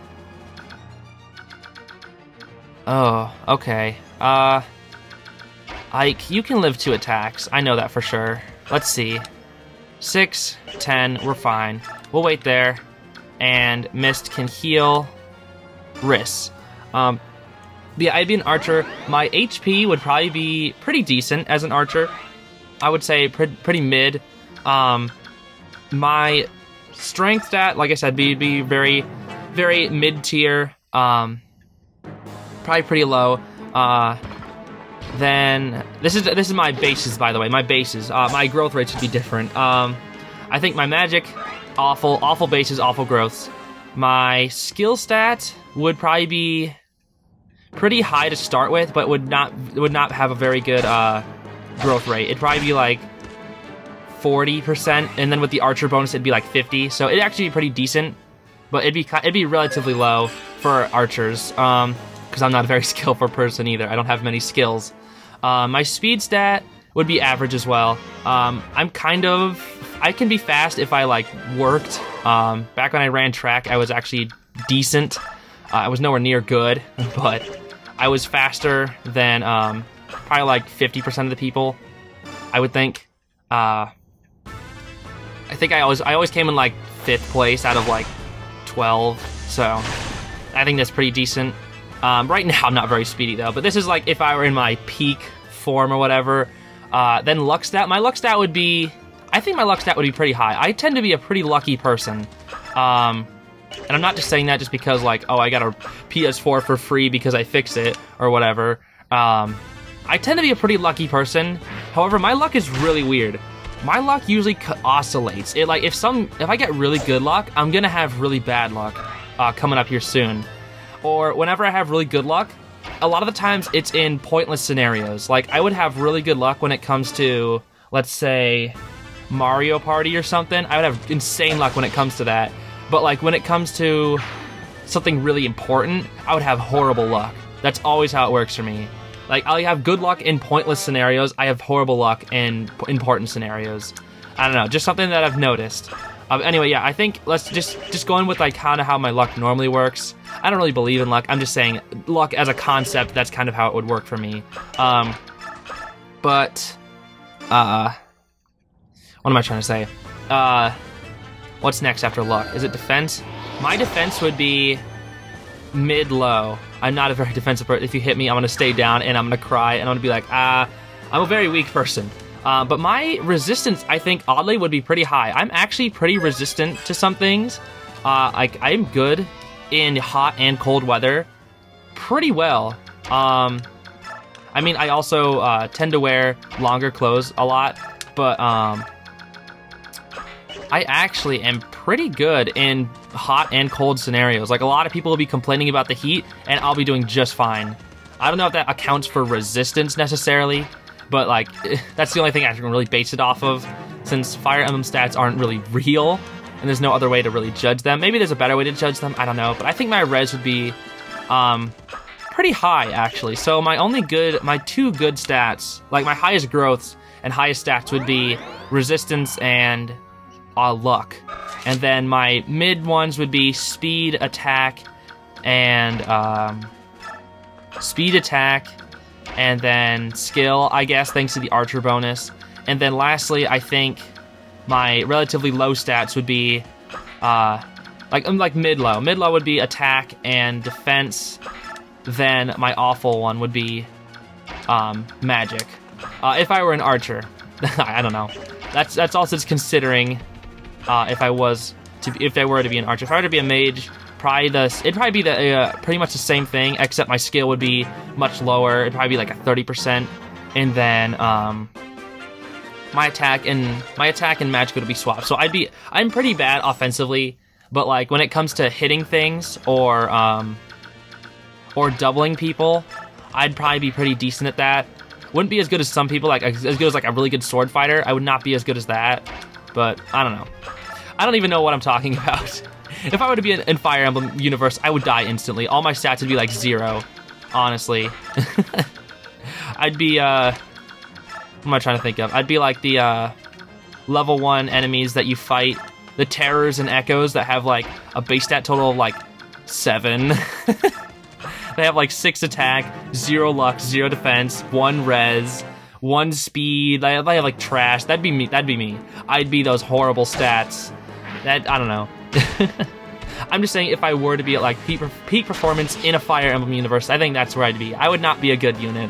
Oh, okay. Uh. Ike, you can live two attacks. I know that for sure. Let's see. Six, ten, we're fine. We'll wait there. And Mist can heal Rhys. Um, yeah, I'd be an archer. My HP would probably be pretty decent as an archer. I would say pre pretty mid. Um, my strength stat, like I said, be be very, very mid tier. Um, probably pretty low. Uh, then this is this is my bases, by the way. My bases. Uh, my growth rates would be different. Um, I think my magic, awful, awful bases, awful growths. My skill stat would probably be pretty high to start with, but would not would not have a very good uh, growth rate. It'd probably be like 40%, and then with the archer bonus, it'd be like 50. So it'd actually be pretty decent, but it'd be it'd be relatively low for archers. Um, because I'm not a very skillful person either. I don't have many skills. Uh, my speed stat would be average as well. Um, I'm kind of I can be fast if I like worked. Um, back when I ran track, I was actually decent. Uh, I was nowhere near good, but I was faster than um, probably like 50% of the people. I would think. Uh, I think I always I always came in like fifth place out of like 12, so I think that's pretty decent. Um, right now I'm not very speedy though, but this is like if I were in my peak form or whatever. Uh, then luck stat, my luck stat would be, I think my luck stat would be pretty high. I tend to be a pretty lucky person. Um, and I'm not just saying that just because like, oh, I got a PS4 for free because I fixed it or whatever. Um, I tend to be a pretty lucky person. However, my luck is really weird. My luck usually oscillates. It like if some if I get really good luck, I'm gonna have really bad luck uh, coming up here soon. Or whenever I have really good luck, a lot of the times it's in pointless scenarios. Like I would have really good luck when it comes to, let's say, Mario Party or something. I would have insane luck when it comes to that. But like when it comes to something really important, I would have horrible luck. That's always how it works for me. Like I have good luck in pointless scenarios. I have horrible luck in important scenarios. I don't know, just something that I've noticed. Um, anyway, yeah, I think let's just just go in with like kind of how my luck normally works. I don't really believe in luck. I'm just saying luck as a concept. That's kind of how it would work for me. Um, but uh, what am I trying to say? Uh, what's next after luck? Is it defense? My defense would be mid-low. I'm not a very defensive person. If you hit me, I'm gonna stay down and I'm gonna cry and I'm gonna be like, ah, I'm a very weak person. Uh, but my resistance, I think, oddly, would be pretty high. I'm actually pretty resistant to some things. Uh, like I'm good in hot and cold weather, pretty well. Um, I mean, I also uh, tend to wear longer clothes a lot, but um, I actually am pretty good in hot and cold scenarios. Like a lot of people will be complaining about the heat, and I'll be doing just fine. I don't know if that accounts for resistance necessarily, but like that's the only thing I can really base it off of, since Fire Emblem stats aren't really real, and there's no other way to really judge them. Maybe there's a better way to judge them. I don't know, but I think my res would be um, pretty high actually. So my only good, my two good stats, like my highest growths and highest stats would be resistance and uh, luck. And then my mid ones would be speed, attack, and um, speed, attack, and then skill, I guess, thanks to the archer bonus. And then lastly, I think my relatively low stats would be uh, like I'm like mid low. Mid low would be attack and defense. Then my awful one would be um, magic. Uh, if I were an archer, I don't know. That's that's also just considering uh, if I was to if I were to be an archer. If I were to be a mage, probably the it'd probably be the uh, pretty much the same thing, except my skill would be much lower. It'd probably be like a thirty percent, and then um, my attack and my attack and magic would be swapped. So I'd be I'm pretty bad offensively, but like when it comes to hitting things or um, or doubling people, I'd probably be pretty decent at that. Wouldn't be as good as some people, like as good as like a really good sword fighter. I would not be as good as that, but I don't know. I don't even know what I'm talking about. if I were to be in, in Fire Emblem universe, I would die instantly. All my stats would be like zero, honestly. I'd be, uh, what am I trying to think of? I'd be like the, uh, level one enemies that you fight, the terrors and echoes that have like a base stat total of like seven. They have like six attack, zero luck, zero defense, one res, one speed. They have, like trash. That'd be me. That'd be me. I'd be those horrible stats. That I don't know. I'm just saying, if I were to be at like peak, peak performance in a Fire Emblem universe, I think that's where I'd be. I would not be a good unit.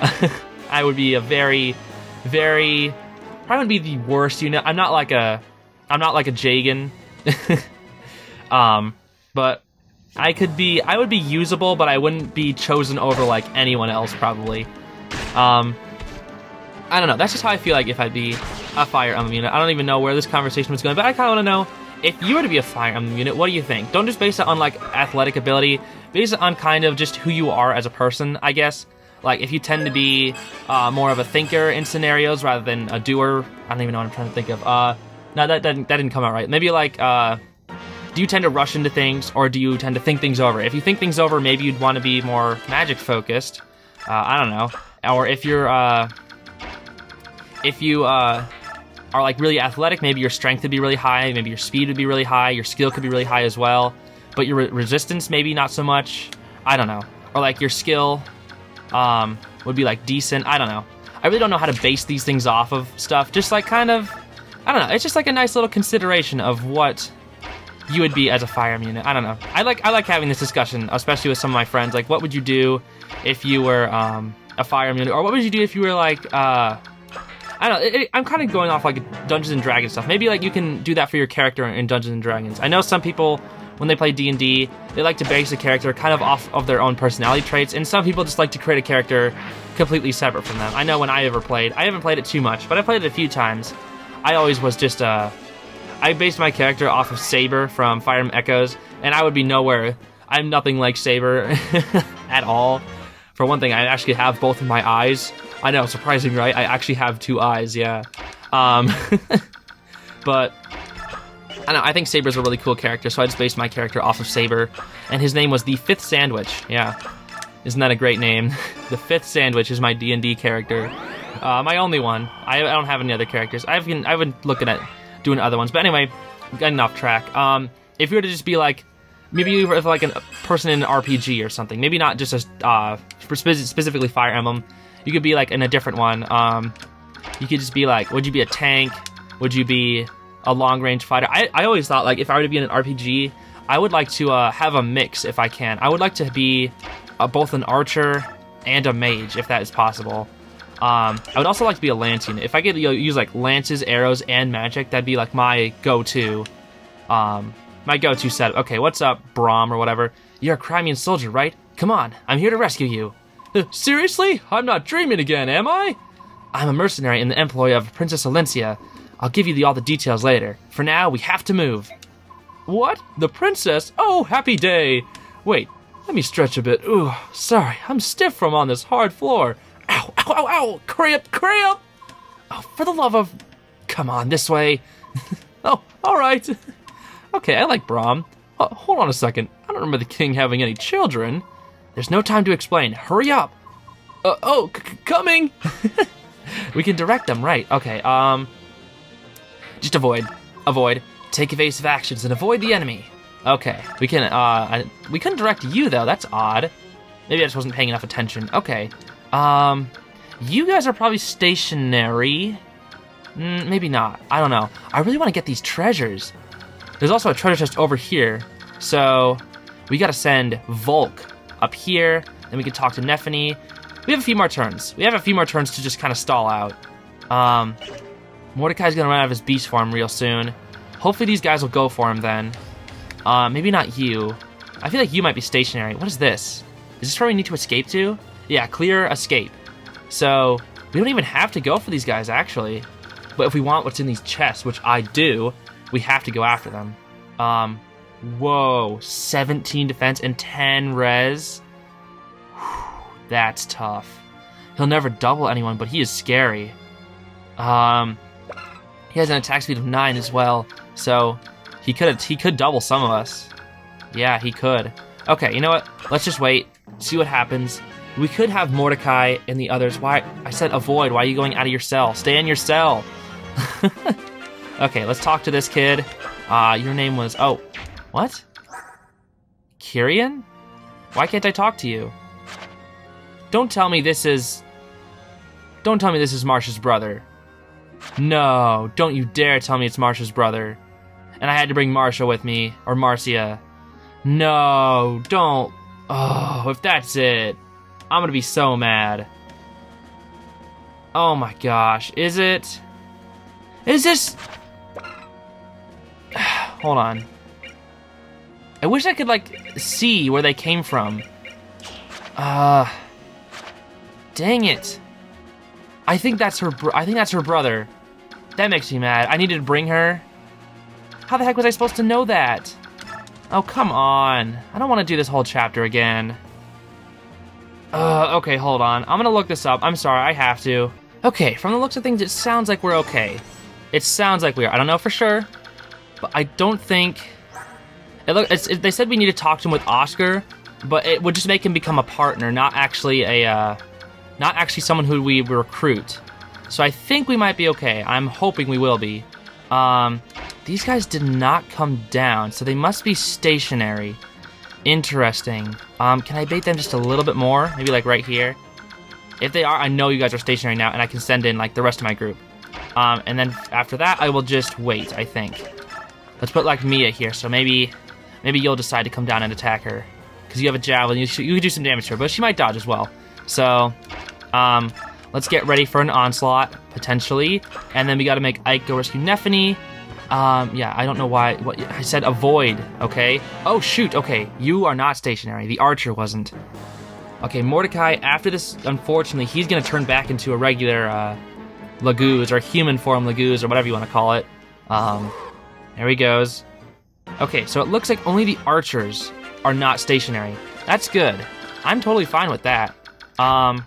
I would be a very, very, probably would be the worst unit. I'm not like a, I'm not like a Jagen. um, but I could be, I would be usable, but I wouldn't be chosen over like anyone else probably. Um, I don't know. That's just how I feel like if I'd be a Fire Emblem unit. I don't even know where this conversation was going, but I kind of want to know if you were to be a Fire Emblem unit. What do you think? Don't just base it on like athletic ability. Base it on kind of just who you are as a person, I guess. Like if you tend to be uh, more of a thinker in scenarios rather than a doer. I don't even know what I'm trying to think of. Uh, no, that, that, that didn't come out right. Maybe like uh, do you tend to rush into things or do you tend to think things over? If you think things over, maybe you'd want to be more magic focused. Uh, I don't know. Or if you're, uh, if you uh, are like really athletic, maybe your strength would be really high, maybe your speed would be really high, your skill could be really high as well, but your re resistance maybe not so much. I don't know. Or like your skill um, would be like decent. I don't know. I really don't know how to base these things off of stuff. Just like kind of, I don't know. It's just like a nice little consideration of what you would be as a fire unit. I don't know. I like I like having this discussion, especially with some of my friends. Like, what would you do if you were um, a fire unit, or what would you do if you were like uh, I don't know. It, it, I'm kind of going off like Dungeons and Dragons stuff. Maybe like you can do that for your character in Dungeons and Dragons. I know some people when they play D&D, they like to base a character kind of off of their own personality traits, and some people just like to create a character completely separate from them. I know when I ever played, I haven't played it too much, but I played it a few times. I always was just a uh, I based my character off of Saber from Fire Emblem Echoes, and I would be nowhere. I'm nothing like Saber at all. For one thing, I actually have both of my eyes. I know, surprising, right? I actually have two eyes, yeah. Um, but I know, I think Saber's a really cool character, so I just based my character off of Saber, and his name was the Fifth Sandwich. Yeah, isn't that a great name? the Fifth Sandwich is my D and D character, uh, my only one. I, I, don't have any other characters. I've been I've been looking at doing other ones. But anyway, off track. Um, if you were to just be like, maybe you were like a person in an RPG or something, maybe not just a uh, specifically Fire Emblem. You could be like in a different one. Um, you could just be like, would you be a tank? Would you be a long range fighter? I, I always thought like if I were to be in an RPG, I would like to uh, have a mix if I can. I would like to be uh, both an archer and a mage if that is possible. Um, I would also like to be a lance. If I could you know, use like lances, arrows, and magic, that'd be like my go-to, um, my go-to set. Okay, what's up, Brom or whatever? You're a Crimean soldier, right? Come on, I'm here to rescue you. Seriously? I'm not dreaming again, am I? I'm a mercenary in the employ of Princess Elincia. I'll give you the, all the details later. For now, we have to move. What? The princess? Oh, happy day. Wait, let me stretch a bit. Ooh, sorry, I'm stiff from on this hard floor. Ow, ow, ow, ow! Cramp, cramp! Oh, for the love of... Come on, this way. oh, alright. okay, I like Brom. Uh, hold on a second. I don't remember the king having any children. There's no time to explain. Hurry up! Uh, oh, coming! we can direct them, right. Okay, um... Just avoid. Avoid. Take evasive actions and avoid the enemy. Okay, we can, uh, I, we couldn't direct you, though. That's odd. Maybe I just wasn't paying enough attention. Okay. Um, you guys are probably stationary. Mm, maybe not. I don't know. I really want to get these treasures. There's also a treasure chest over here. So we gotta send Volke up here. Then we can talk to Nephenee. We have a few more turns. We have a few more turns to just kind of stall out. Um, Mordecai's gonna run out of his beast form real soon. Hopefully these guys will go for him then. Uh, maybe not you. I feel like you might be stationary. What is this? Is this where we need to escape to? Yeah, clear escape. So, we don't even have to go for these guys, actually. But if we want what's in these chests, which I do, we have to go after them. Um, whoa, 17 defense and 10 res. That's tough. He'll never double anyone, but he is scary. Um, he has an attack speed of 9 as well, so he could he could double some of us. Yeah, he could. Okay, you know what? Let's just wait, see what happens. We could have Mordecai and the others. Why? I said avoid. Why are you going out of your cell? Stay in your cell. okay, let's talk to this kid. Uh, your name was. Oh, what? Kieran? Why can't I talk to you? Don't tell me this is. Don't tell me this is Marsh's brother. No, don't you dare tell me it's Marsh's brother. And I had to bring Marsha with me, or Marcia. No, don't. Oh, if that's it, I'm gonna be so mad. Oh my gosh, is it? Is this... Hold on. I wish I could, like, see where they came from. Uh... Dang it. I think that's her I think that's her brother. That makes me mad. I needed to bring her. How the heck was I supposed to know that? Oh, come on. I don't want to do this whole chapter again. Uh, okay, hold on. I'm gonna look this up. I'm sorry, I have to. Okay, from the looks of things, it sounds like we're okay. It sounds like we are. I don't know for sure, but I don't think... It look, it, they said we need to talk to him with Oscar, but it would just make him become a partner, not actually a, uh, not actually someone who we recruit. So I think we might be okay. I'm hoping we will be. Um, these guys did not come down, so they must be stationary. Interesting. Um, can I bait them just a little bit more? Maybe like right here? If they are, I know you guys are stationary now, and I can send in like the rest of my group. Um, and then after that, I will just wait, I think. Let's put like Mia here, so maybe maybe you'll decide to come down and attack her. Because you have a javelin, you, you can do some damage to her, but she might dodge as well. So, um, let's get ready for an onslaught, potentially. And then we gotta make Ike go rescue Nephenee. Um, yeah, I don't know why. What I said avoid, okay? Oh, shoot, okay. You are not stationary. The archer wasn't. Okay, Mordecai, after this, unfortunately, he's gonna turn back into a regular, uh, Laguz, or human form Laguz, or whatever you want to call it. Um, there he goes. Okay, so it looks like only the archers are not stationary. That's good. I'm totally fine with that. Um,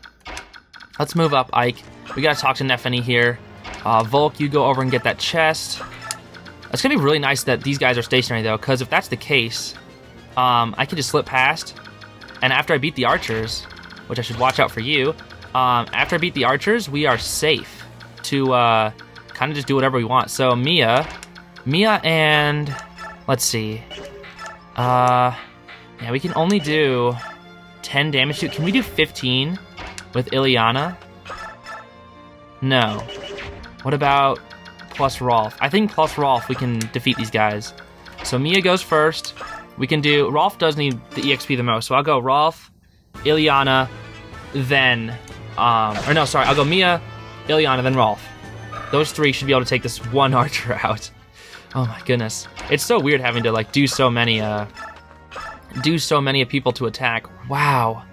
let's move up, Ike. We gotta talk to Nephenee here. Uh, Volke, you go over and get that chest. It's gonna be really nice that these guys are stationary though, because if that's the case, um, I can just slip past. And after I beat the archers, which I should watch out for you, um, after I beat the archers, we are safe to uh, kind of just do whatever we want. So Mia, Mia and let's see, uh, yeah, we can only do 10 damage to. Can we do 15 with Ilyana? No. What about plus Rolf? I think plus Rolf we can defeat these guys. So Mia goes first. We can do Rolf does need the EXP the most, so I'll go Rolf, Ilyana, then um or no, sorry, I'll go Mia, Ilyana, then Rolf. Those three should be able to take this one archer out. Oh my goodness. It's so weird having to like do so many uh do so many of people to attack. Wow.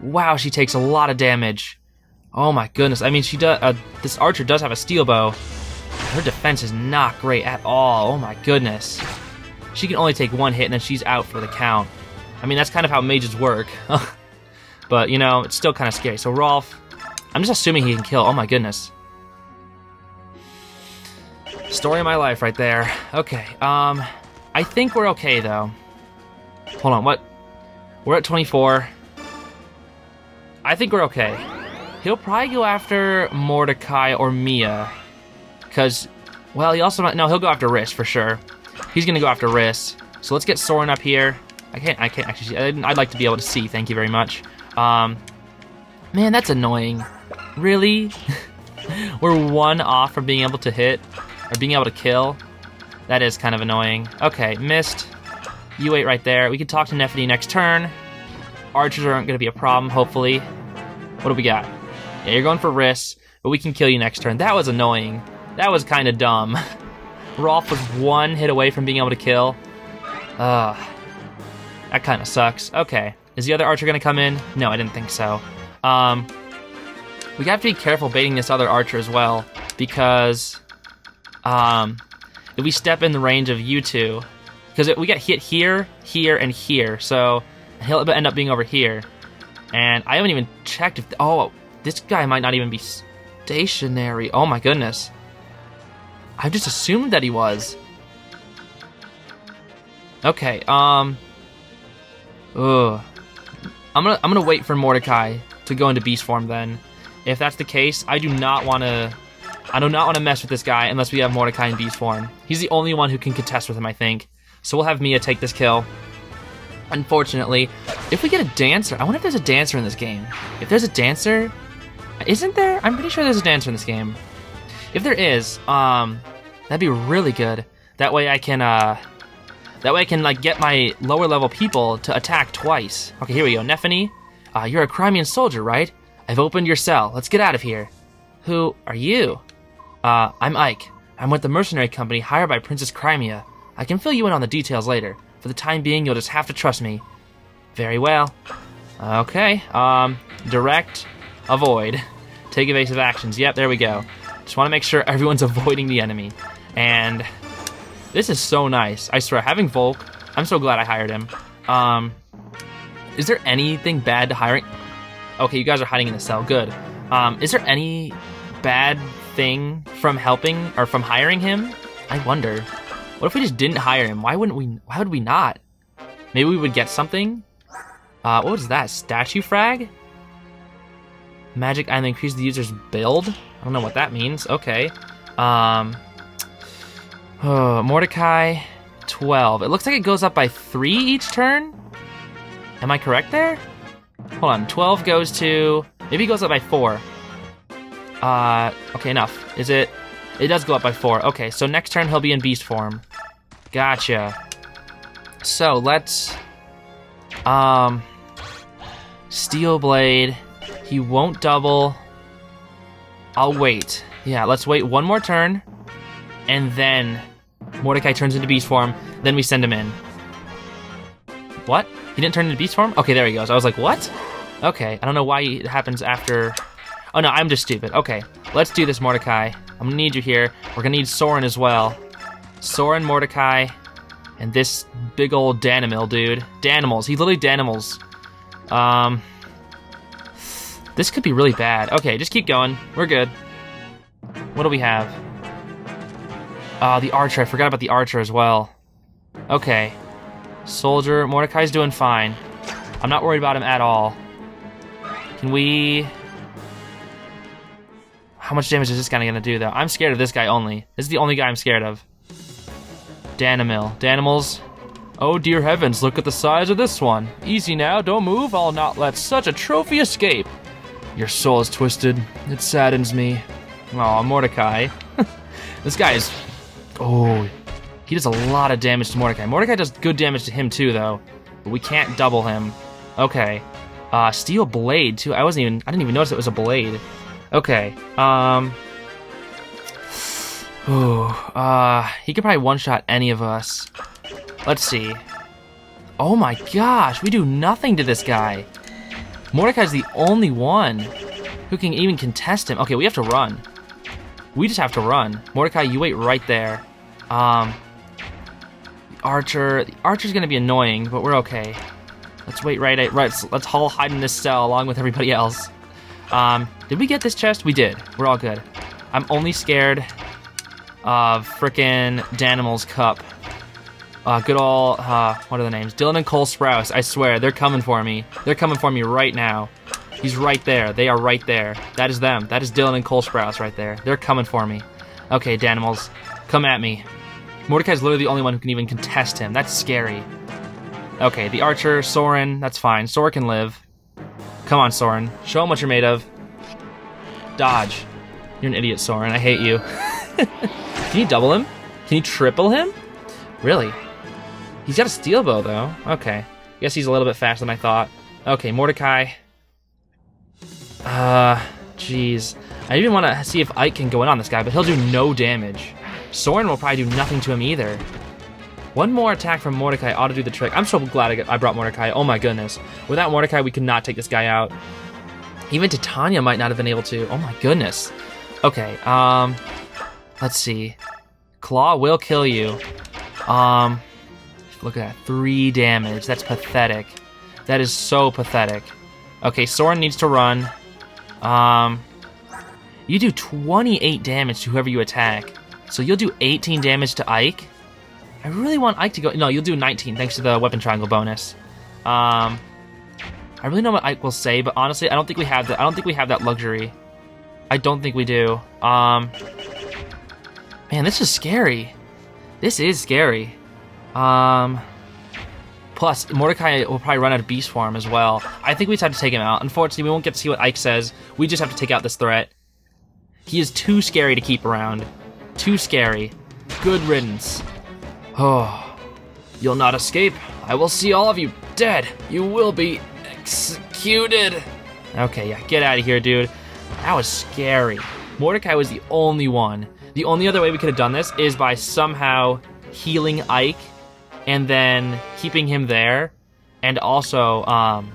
Wow, she takes a lot of damage. Oh my goodness. I mean, she does uh, this archer does have a steel bow. Her defense is not great at all. Oh my goodness. She can only take one hit and then she's out for the count. I mean, that's kind of how mages work. but, you know, it's still kind of scary. So Rolf, I'm just assuming he can kill. Oh my goodness. Story of my life right there. Okay, um, I think we're okay though. Hold on, what? We're at 24. I think we're okay. He'll probably go after Mordecai or Mia. Because, well, he also might, no, he'll go after Rhys for sure. He's gonna go after Rhys. So let's get Soren up here. I can't, I can't actually see. I'd like to be able to see, thank you very much. Um, man, that's annoying. Really? We're one off from being able to hit, or being able to kill. That is kind of annoying. Okay, missed. You wait right there. We can talk to Nephenee next turn. Archers aren't going to be a problem, hopefully. What do we got? Yeah, you're going for risks, but we can kill you next turn. That was annoying. That was kind of dumb. Rolf was one hit away from being able to kill. Ugh. That kind of sucks. Okay. Is the other archer going to come in? No, I didn't think so. Um, we have to be careful baiting this other archer as well, because um, if we step in the range of you two, because we get hit here, here, and here, so he'll end up being over here. And I haven't even checked if... Oh, this guy might not even be stationary. Oh my goodness. I just assumed that he was. Okay, um... Ugh. I'm gonna I'm gonna wait for Mordecai to go into beast form then. If that's the case, I do not want to I do not want to mess with this guy unless we have Mordecai in beast form. He's the only one who can contest with him, I think. So we'll have Mia take this kill. Unfortunately, if we get a dancer, I wonder if there's a dancer in this game. If there's a dancer, isn't there? I'm pretty sure there's a dancer in this game. If there is, um, that'd be really good. That way I can, uh, that way I can, like, get my lower level people to attack twice. Okay, here we go. Nephenee, uh, you're a Crimean soldier, right? I've opened your cell. Let's get out of here. Who are you? Uh, I'm Ike. I'm with the mercenary company hired by Princess Crimea. I can fill you in on the details later. For the time being, you'll just have to trust me. Very well. Okay, um, direct, avoid. Take evasive actions. Yep, there we go. Just want to make sure everyone's avoiding the enemy. And this is so nice. I swear, having Volke, I'm so glad I hired him. Um, is there anything bad to hiring? Okay, you guys are hiding in the cell. Good. Um, is there any bad thing from helping or from hiring him? I wonder. What if we just didn't hire him? Why wouldn't we? Why would we not? Maybe we would get something. Uh, what was that? Statue frag? Magic item increase the user's build? I don't know what that means. Okay. Um. Oh, Mordecai, 12. It looks like it goes up by 3 each turn? Am I correct there? Hold on. 12 goes to... Maybe it goes up by 4. Uh, okay, enough. Is it... It does go up by 4. Okay, so next turn he'll be in beast form. Gotcha. So, let's... Um... Steel Blade. He won't double. I'll wait. Yeah, let's wait one more turn. And then Mordecai turns into beast form. Then we send him in. What? He didn't turn into beast form? Okay, there he goes. I was like, what? Okay, I don't know why it happens after... Oh no, I'm just stupid. Okay, let's do this, Mordecai. I'm gonna need you here. We're gonna need Soren as well. Soren, Mordecai, and this big old Danomill dude. Danimals. He's literally Danimals. Um... This could be really bad. Okay, just keep going. We're good. What do we have? Uh, the archer. I forgot about the archer as well. Okay. Soldier. Mordecai's doing fine. I'm not worried about him at all. Can we... How much damage is this guy gonna do, though? I'm scared of this guy only. This is the only guy I'm scared of. Danomill. Danimals. Oh dear heavens, look at the size of this one. Easy now, don't move, I'll not let such a trophy escape. Your soul is twisted. It saddens me. Oh, Mordecai. this guy is... Oh, he does a lot of damage to Mordecai. Mordecai does good damage to him too, though. But we can't double him. Okay. Uh, steel blade, too. I wasn't even... I didn't even notice it was a blade. Okay. Um... Ooh, uh, he could probably one-shot any of us. Let's see. Oh my gosh, we do nothing to this guy. Mordecai's the only one who can even contest him. Okay, we have to run. We just have to run. Mordecai, you wait right there. Um, archer. The archer's gonna be annoying, but we're okay. Let's wait right. Right. Let's, let's all hide in this cell along with everybody else. Um, did we get this chest? We did. We're all good. I'm only scared of frickin' Danimal's cup. Uh, good old, uh, what are the names? Dylan and Cole Sprouse. I swear, they're coming for me. They're coming for me right now. He's right there. They are right there. That is them. That is Dylan and Cole Sprouse right there. They're coming for me. Okay, Danimals, come at me. Mordecai's literally the only one who can even contest him. That's scary. Okay, the archer, Soren, that's fine. Soren can live. Come on, Soren. Show him what you're made of. Dodge. You're an idiot, Soren. I hate you. can you double him? Can you triple him? Really? He's got a steel bow, though. Okay. Guess he's a little bit faster than I thought. Okay, Mordecai. Uh, jeez. I even want to see if Ike can go in on this guy, but he'll do no damage. Soren will probably do nothing to him either. One more attack from Mordecai ought to do the trick. I'm so glad I, got, I brought Mordecai. Oh my goodness. Without Mordecai, we could not take this guy out. Even Titania might not have been able to. Oh my goodness. Okay, um, let's see. Claw will kill you. Um, look at that, three damage. That's pathetic. That is so pathetic. Okay, Soren needs to run. Um, you do 28 damage to whoever you attack. So you'll do 18 damage to Ike. I really want Ike to go. No, you'll do 19 thanks to the weapon triangle bonus. Um, I really know what Ike will say, but honestly, I don't think we have that. I don't think we have that luxury. I don't think we do. Um, man, this is scary. This is scary. Um, plus, Mordecai will probably run out of beast form as well. I think we just have to take him out. Unfortunately, we won't get to see what Ike says. We just have to take out this threat. He is too scary to keep around. Too scary. Good riddance. Oh, you'll not escape. I will see all of you dead. You will be executed. Okay, yeah, get out of here, dude. That was scary. Mordecai was the only one. The only other way we could have done this is by somehow healing Ike and then keeping him there and also um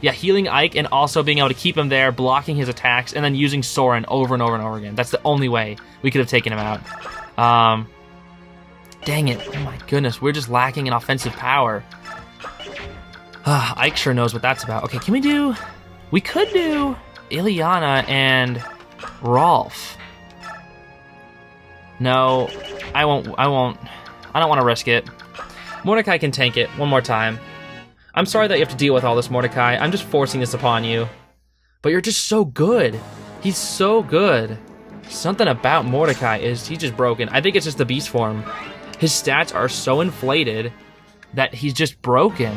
yeah, healing Ike and also being able to keep him there, blocking his attacks, and then using Soren over and over and over again. That's the only way we could have taken him out. Um, dang it. Oh my goodness, we're just lacking in offensive power. Uh, Ike sure knows what that's about. Okay, can we do... We could do Ilyana and Rolf. No, I won't. I won't. I don't want to risk it. Mordecai can tank it one more time. I'm sorry that you have to deal with all this, Mordecai. I'm just forcing this upon you. But you're just so good. He's so good. Something about Mordecai is he's just broken. I think it's just the beast form. His stats are so inflated that he's just broken.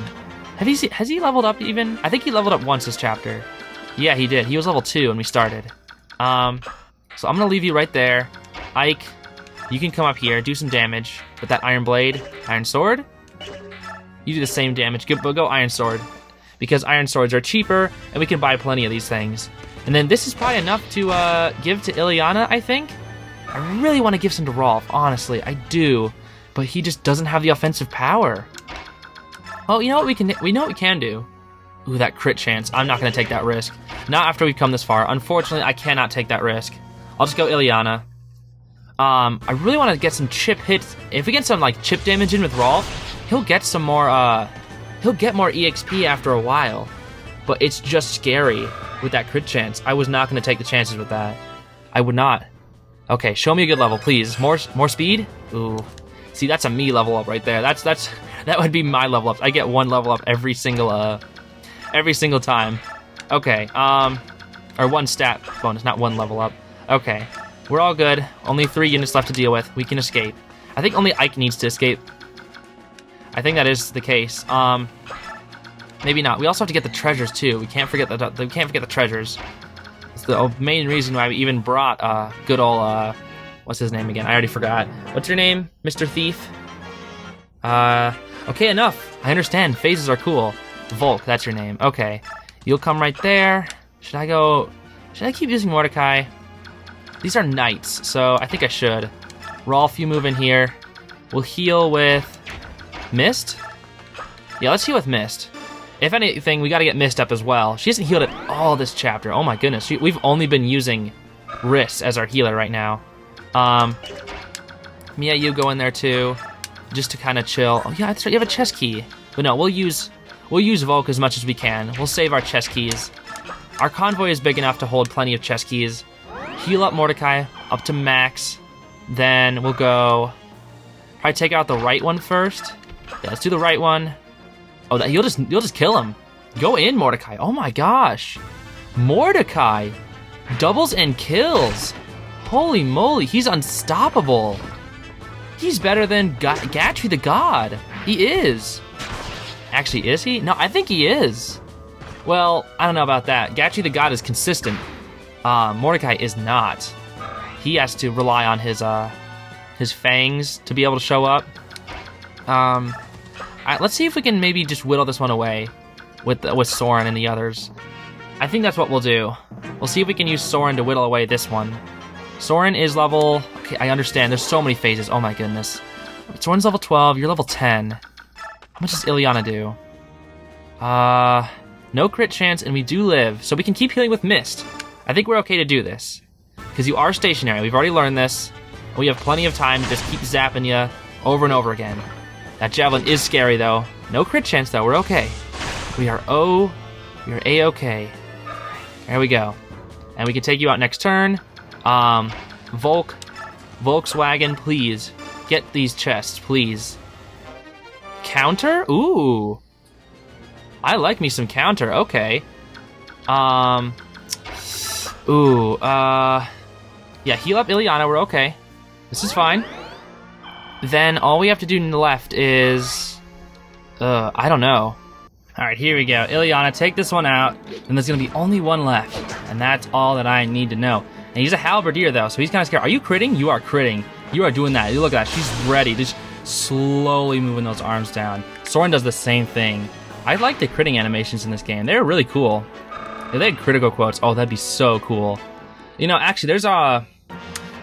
Have he has he leveled up even? I think he leveled up once this chapter. Yeah, he did. He was level two when we started. Um, so I'm gonna leave you right there. Ike, you can come up here, do some damage with that iron blade, iron sword. You do the same damage. Go, go iron sword, because iron swords are cheaper, and we can buy plenty of these things. And then this is probably enough to uh, give to Ilyana, I think. I really want to give some to Rolf, honestly, I do, but he just doesn't have the offensive power. Oh, you know what we can? We know what we can do. Ooh, that crit chance. I'm not going to take that risk. Not after we've come this far. Unfortunately, I cannot take that risk. I'll just go Ilyana. Um, I really want to get some chip hits. If we get some, like, chip damage in with Rolf, he'll get some more, uh... He'll get more EXP after a while. But it's just scary with that crit chance. I was not going to take the chances with that. I would not. Okay, show me a good level, please. More more speed? Ooh. See, that's a me level up right there. That's, that's, that would be my level up. I get one level up every single, uh, every single time. Okay, um, or one stat bonus, not one level up. Okay, we're all good. Only three units left to deal with. We can escape. I think only Ike needs to escape. I think that is the case. Um, maybe not. We also have to get the treasures too. We can't forget the we can't forget the treasures. It's the main reason why we even brought uh good old uh what's his name again? I already forgot. What's your name, Mr. Thief? Uh, okay, enough. I understand. Phases are cool. Volke, that's your name. Okay. You'll come right there. Should I go... Should I keep using Mordecai? These are knights, so I think I should. Rolf, you move in here. We'll heal with... Mist? Yeah, let's heal with Mist. If anything, we gotta get Mist up as well. She hasn't healed at all this chapter. Oh my goodness. She, we've only been using Rhys as our healer right now. Um, Mia, you go in there too, just to kind of chill. Oh yeah, that's right. You have a chest key. But no, we'll use we'll use Volke as much as we can. We'll save our chest keys. Our convoy is big enough to hold plenty of chest keys. Heal up Mordecai up to max. Then we'll go. Probably take out the right one first. Yeah, let's do the right one. Oh, that you'll just you'll just kill him. Go in, Mordecai. Oh my gosh, Mordecai doubles and kills. Holy moly, he's unstoppable. He's better than Ga Gatrie the God. He is. Actually, is he? No, I think he is. Well, I don't know about that. Gatrie the God is consistent. Uh, Mordecai is not. He has to rely on his uh, his fangs to be able to show up. Um, let's see if we can maybe just whittle this one away with with Soren and the others. I think that's what we'll do. We'll see if we can use Soren to whittle away this one. Soren is level... Okay, I understand. There's so many phases. Oh my goodness. Soren's level 12. You're level 10. How much does Ilyana do? Uh... No crit chance, and we do live, so we can keep healing with Mist. I think we're okay to do this. Because you are stationary. We've already learned this. We have plenty of time to just keep zapping you over and over again. That javelin is scary, though. No crit chance, though. We're okay. We are oh... We are A-okay. There we go. And we can take you out next turn. Um, Volke, Volkswagen, please. Get these chests, please. Counter? Ooh. I like me some counter, okay. Um, ooh, uh, yeah, heal up Ilyana, we're okay. This is fine. Then all we have to do in the left is, uh, I don't know. All right, here we go. Ilyana, take this one out, and there's gonna be only one left, and that's all that I need to know. And he's a halberdier though, so he's kind of scared. Are you critting? You are critting. You are doing that. You look at that. She's ready. Just slowly moving those arms down. Soren does the same thing. I like the critting animations in this game. They're really cool. If they had critical quotes, oh, that'd be so cool. You know, actually, there's a.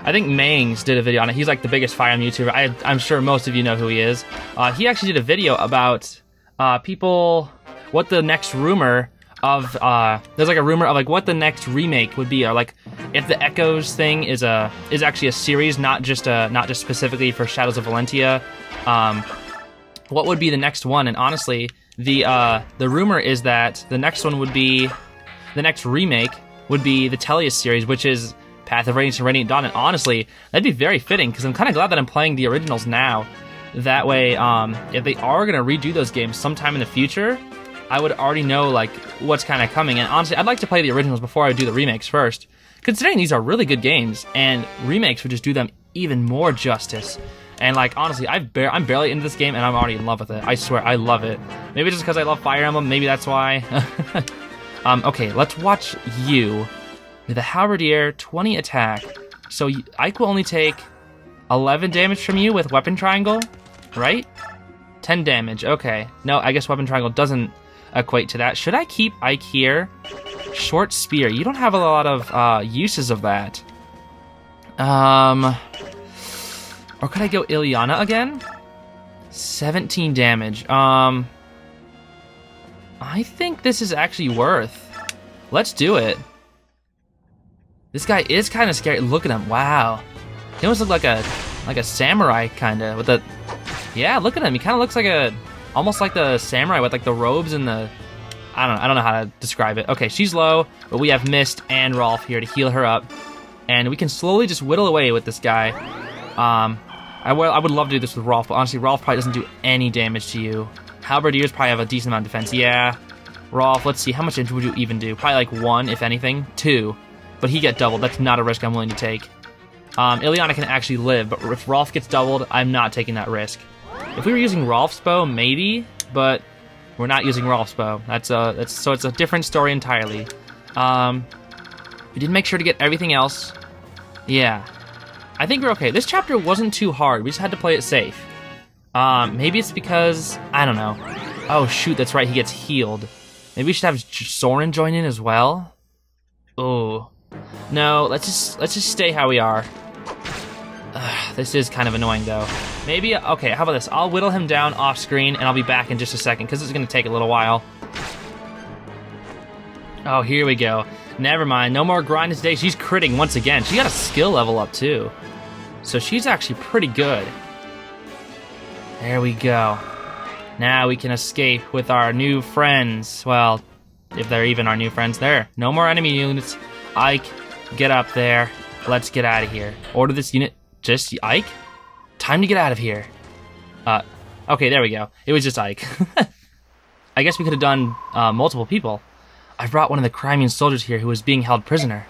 I think Mangs did a video on it. He's like the biggest Fire Emblem YouTuber. I, am sure most of you know who he is. Uh, he actually did a video about uh, people what the next rumor of uh there's like a rumor of like what the next remake would be or like if the echoes thing is a is actually a series not just a not just specifically for shadows of valentia um what would be the next one? And honestly the uh the rumor is that the next one would be the next remake would be the Tellius series which is path of radiance and radiant dawn. And honestly that'd be very fitting because i'm kind of glad that i'm playing the originals now. That way um if they are going to redo those games sometime in the future I would already know like what's kind of coming. And honestly, I'd like to play the originals before I do the remakes first, considering these are really good games, and remakes would just do them even more justice. And like honestly, I've bar- I'm barely into this game, and I'm already in love with it. I swear, I love it. Maybe just because I love Fire Emblem. Maybe that's why. um, okay, let's watch you the halberdier, 20 attack. So Ike will only take 11 damage from you with weapon triangle, right? 10 damage. Okay. No, I guess weapon triangle doesn't equate to that. Should I keep Ike here? Short spear. You don't have a lot of uh, uses of that. Um, or could I go Ilyana again? 17 damage. Um, I think this is actually worth. Let's do it. This guy is kind of scary. Look at him. Wow. He almost look like a like a samurai kind of with the. Yeah, look at him. He kind of looks like a almost like the samurai with like the robes and the I don't know, I don't know how to describe it. Okay, she's low, but we have Mist and Rolf here to heal her up. And we can slowly just whittle away with this guy. Um, I, well I would love to do this with Rolf, but honestly, Rolf probably doesn't do any damage to you. Halberdiers probably have a decent amount of defense. Yeah. Rolf, let's see, how much damage would you even do? Probably like one, if anything. Two. But he get doubled. That's not a risk I'm willing to take. Um, Ilyana can actually live, but if Rolf gets doubled, I'm not taking that risk. If we were using Rolf's bow, maybe, but we're not using Rolf's bow. That's a that's so it's a different story entirely. Um, we did make sure to get everything else. Yeah, I think we're okay. This chapter wasn't too hard. We just had to play it safe. Um, maybe it's because I don't know. Oh shoot, that's right. He gets healed. Maybe we should have Soren join in as well. Oh, no. Let's just let's just stay how we are. Ugh, this is kind of annoying though. Maybe, okay, how about this? I'll whittle him down off screen and I'll be back in just a second because it's going to take a little while. Oh, here we go. Never mind, no more grinding today. She's critting once again. She got a skill level up too. So she's actually pretty good. There we go. Now we can escape with our new friends. Well, if they're even our new friends there. No more enemy units. Ike, get up there. Let's get out of here. Order this unit. Just Ike? Time to get out of here. Uh, okay, there we go. It was just Ike. I guess we could have done uh, multiple people. I brought one of the Crimean soldiers here who was being held prisoner.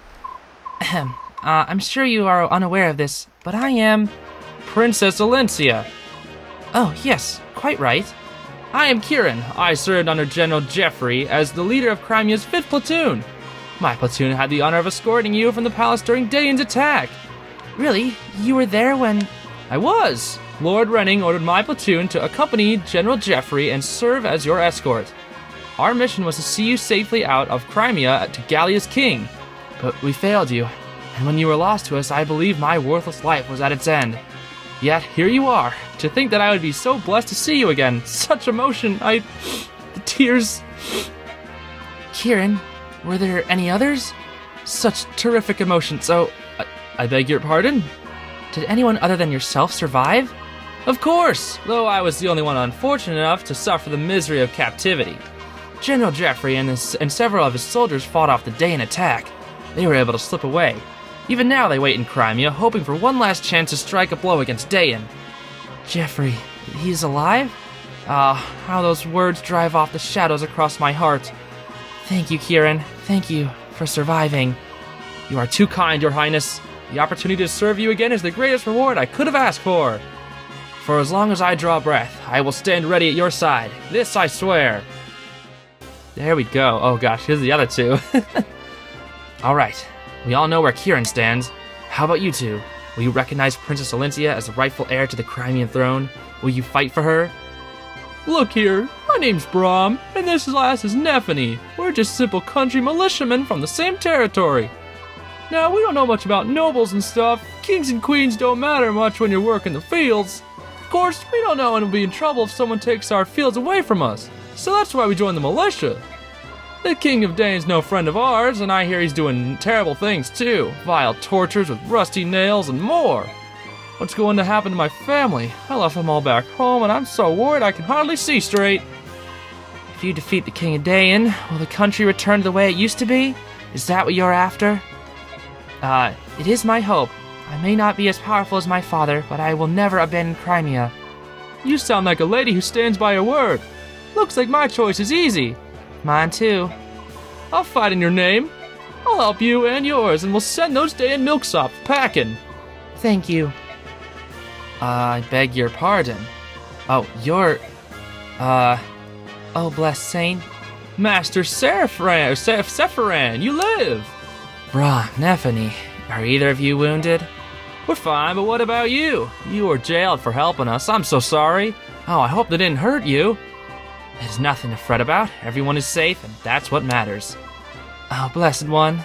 Ahem. Uh, I'm sure you are unaware of this, but I am... Princess Elincia. Oh, yes, quite right. I am Kieran. I served under General Geoffrey as the leader of Crimea's 5th Platoon. My platoon had the honor of escorting you from the palace during Daein's attack. Really? You were there when... I was. Lord Renning ordered my platoon to accompany General Geoffrey and serve as your escort. Our mission was to see you safely out of Crimea to Gallia's king, but we failed you. And when you were lost to us, I believe my worthless life was at its end. Yet here you are. To think that I would be so blessed to see you again. Such emotion. I. The tears. Kieran, were there any others? Such terrific emotion. So, I, beg your pardon? Did anyone other than yourself survive? Of course, though I was the only one unfortunate enough to suffer the misery of captivity. General Geoffrey and, his, and several of his soldiers fought off the Daein attack. They were able to slip away. Even now they wait in Crimea, hoping for one last chance to strike a blow against Daein. Geoffrey, he's alive? Ah, how those words drive off the shadows across my heart. Thank you, Kieran. Thank you for surviving. You are too kind, Your Highness. The opportunity to serve you again is the greatest reward I could have asked for. For as long as I draw breath, I will stand ready at your side. This I swear. There we go. Oh gosh, here's the other two. Alright, we all know where Kieran stands. How about you two? Will you recognize Princess Elincia as the rightful heir to the Crimean throne? Will you fight for her? Look here, my name's Brom, and this lass is Nephenee. We're just simple country militiamen from the same territory. Now, we don't know much about nobles and stuff. Kings and queens don't matter much when you're working the fields. Of course, we don't know when we'll be in trouble if someone takes our fields away from us. So that's why we joined the militia. The King of Daein's no friend of ours, and I hear he's doing terrible things too. Vile tortures with rusty nails and more. What's going to happen to my family? I left them all back home, and I'm so worried I can hardly see straight. If you defeat the King of Daein, will the country return to the way it used to be? Is that what you're after? Uh, it is my hope. I may not be as powerful as my father, but I will never abandon Crimea. You sound like a lady who stands by her word. Looks like my choice is easy. Mine too. I'll fight in your name. I'll help you and yours, and we'll send those Daein milksop packing. Thank you. Uh, I beg your pardon. Oh, you're. Uh. Oh, blessed saint. Master Seph- Sephiran, you live! Bruh, Nephenee, are either of you wounded? We're fine, but what about you? You were jailed for helping us. I'm so sorry. Oh, I hope they didn't hurt you. There's nothing to fret about. Everyone is safe, and that's what matters. Oh, blessed one.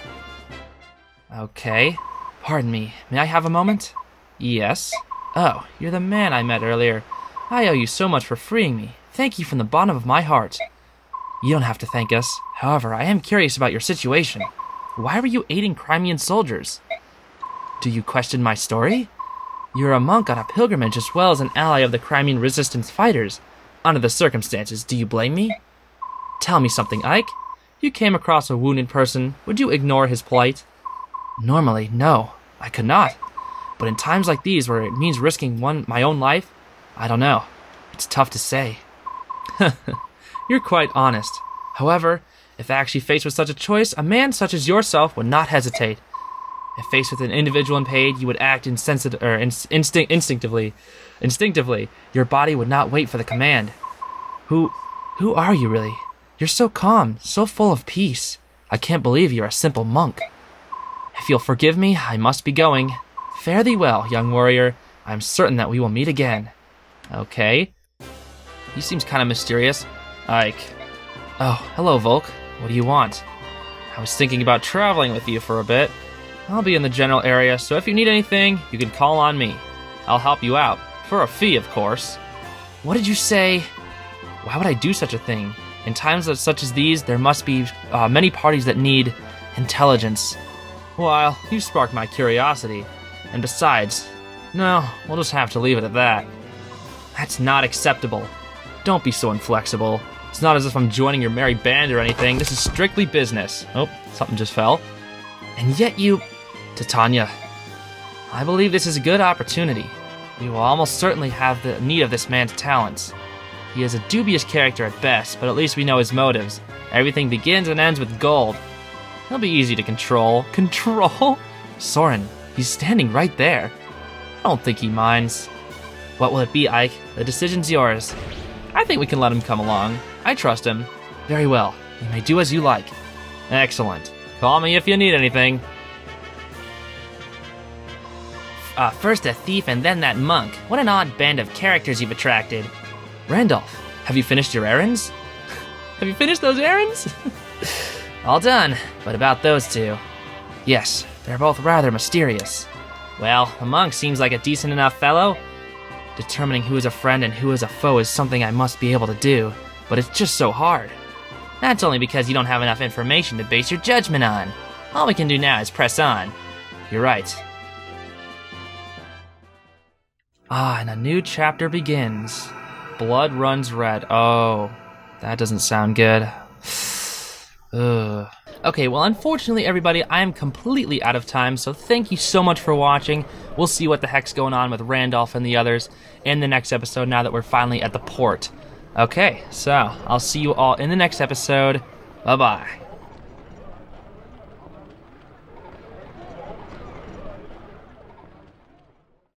Okay. Pardon me. May I have a moment? Yes. Oh, you're the man I met earlier. I owe you so much for freeing me. Thank you from the bottom of my heart. You don't have to thank us. However, I am curious about your situation. Why were you aiding Crimean soldiers? Do you question my story? You're a monk on a pilgrimage as well as an ally of the Crimean resistance fighters. Under the circumstances, do you blame me? Tell me something, Ike. You came across a wounded person. Would you ignore his plight? Normally, no. I could not. But in times like these where it means risking one my own life, I don't know. It's tough to say. You're quite honest. However, if actually faced with such a choice, a man such as yourself would not hesitate. If faced with an individual in pain, you would act or er, ins- instinct- instinctively. Instinctively, your body would not wait for the command. Who, who are you really? You're so calm, so full of peace. I can't believe you're a simple monk. If you'll forgive me, I must be going. Fare thee well, young warrior. I'm certain that we will meet again. Okay. He seems kind of mysterious. Ike. Oh, hello, Volke. What do you want? I was thinking about traveling with you for a bit. I'll be in the general area, so if you need anything, you can call on me. I'll help you out. For a fee, of course. What did you say? Why would I do such a thing? In times such as these, there must be uh, many parties that need intelligence. Well, you sparked my curiosity. And besides, no, we'll just have to leave it at that. That's not acceptable. Don't be so inflexible. It's not as if I'm joining your merry band or anything. This is strictly business. Oh, something just fell. And yet you. Titania. I believe this is a good opportunity. We will almost certainly have the need of this man's talents. He is a dubious character at best, but at least we know his motives. Everything begins and ends with gold. He'll be easy to control. Control? Soren, he's standing right there. I don't think he minds. What will it be, Ike? The decision's yours. I think we can let him come along. I trust him. Very well. You may do as you like. Excellent. Call me if you need anything. Uh, first a thief and then that monk. What an odd band of characters you've attracted. Ranulf, have you finished your errands? have you finished those errands? All done, but about those two. Yes, they're both rather mysterious. Well, the monk seems like a decent enough fellow. Determining who is a friend and who is a foe is something I must be able to do, but it's just so hard. That's only because you don't have enough information to base your judgment on. All we can do now is press on. You're right. Ah, and a new chapter begins. Blood runs red. Oh, that doesn't sound good. Ugh. Okay, well, unfortunately, everybody, I am completely out of time, so thank you so much for watching. We'll see what the heck's going on with Ranulf and the others in the next episode now that we're finally at the port. Okay, so I'll see you all in the next episode. Bye bye.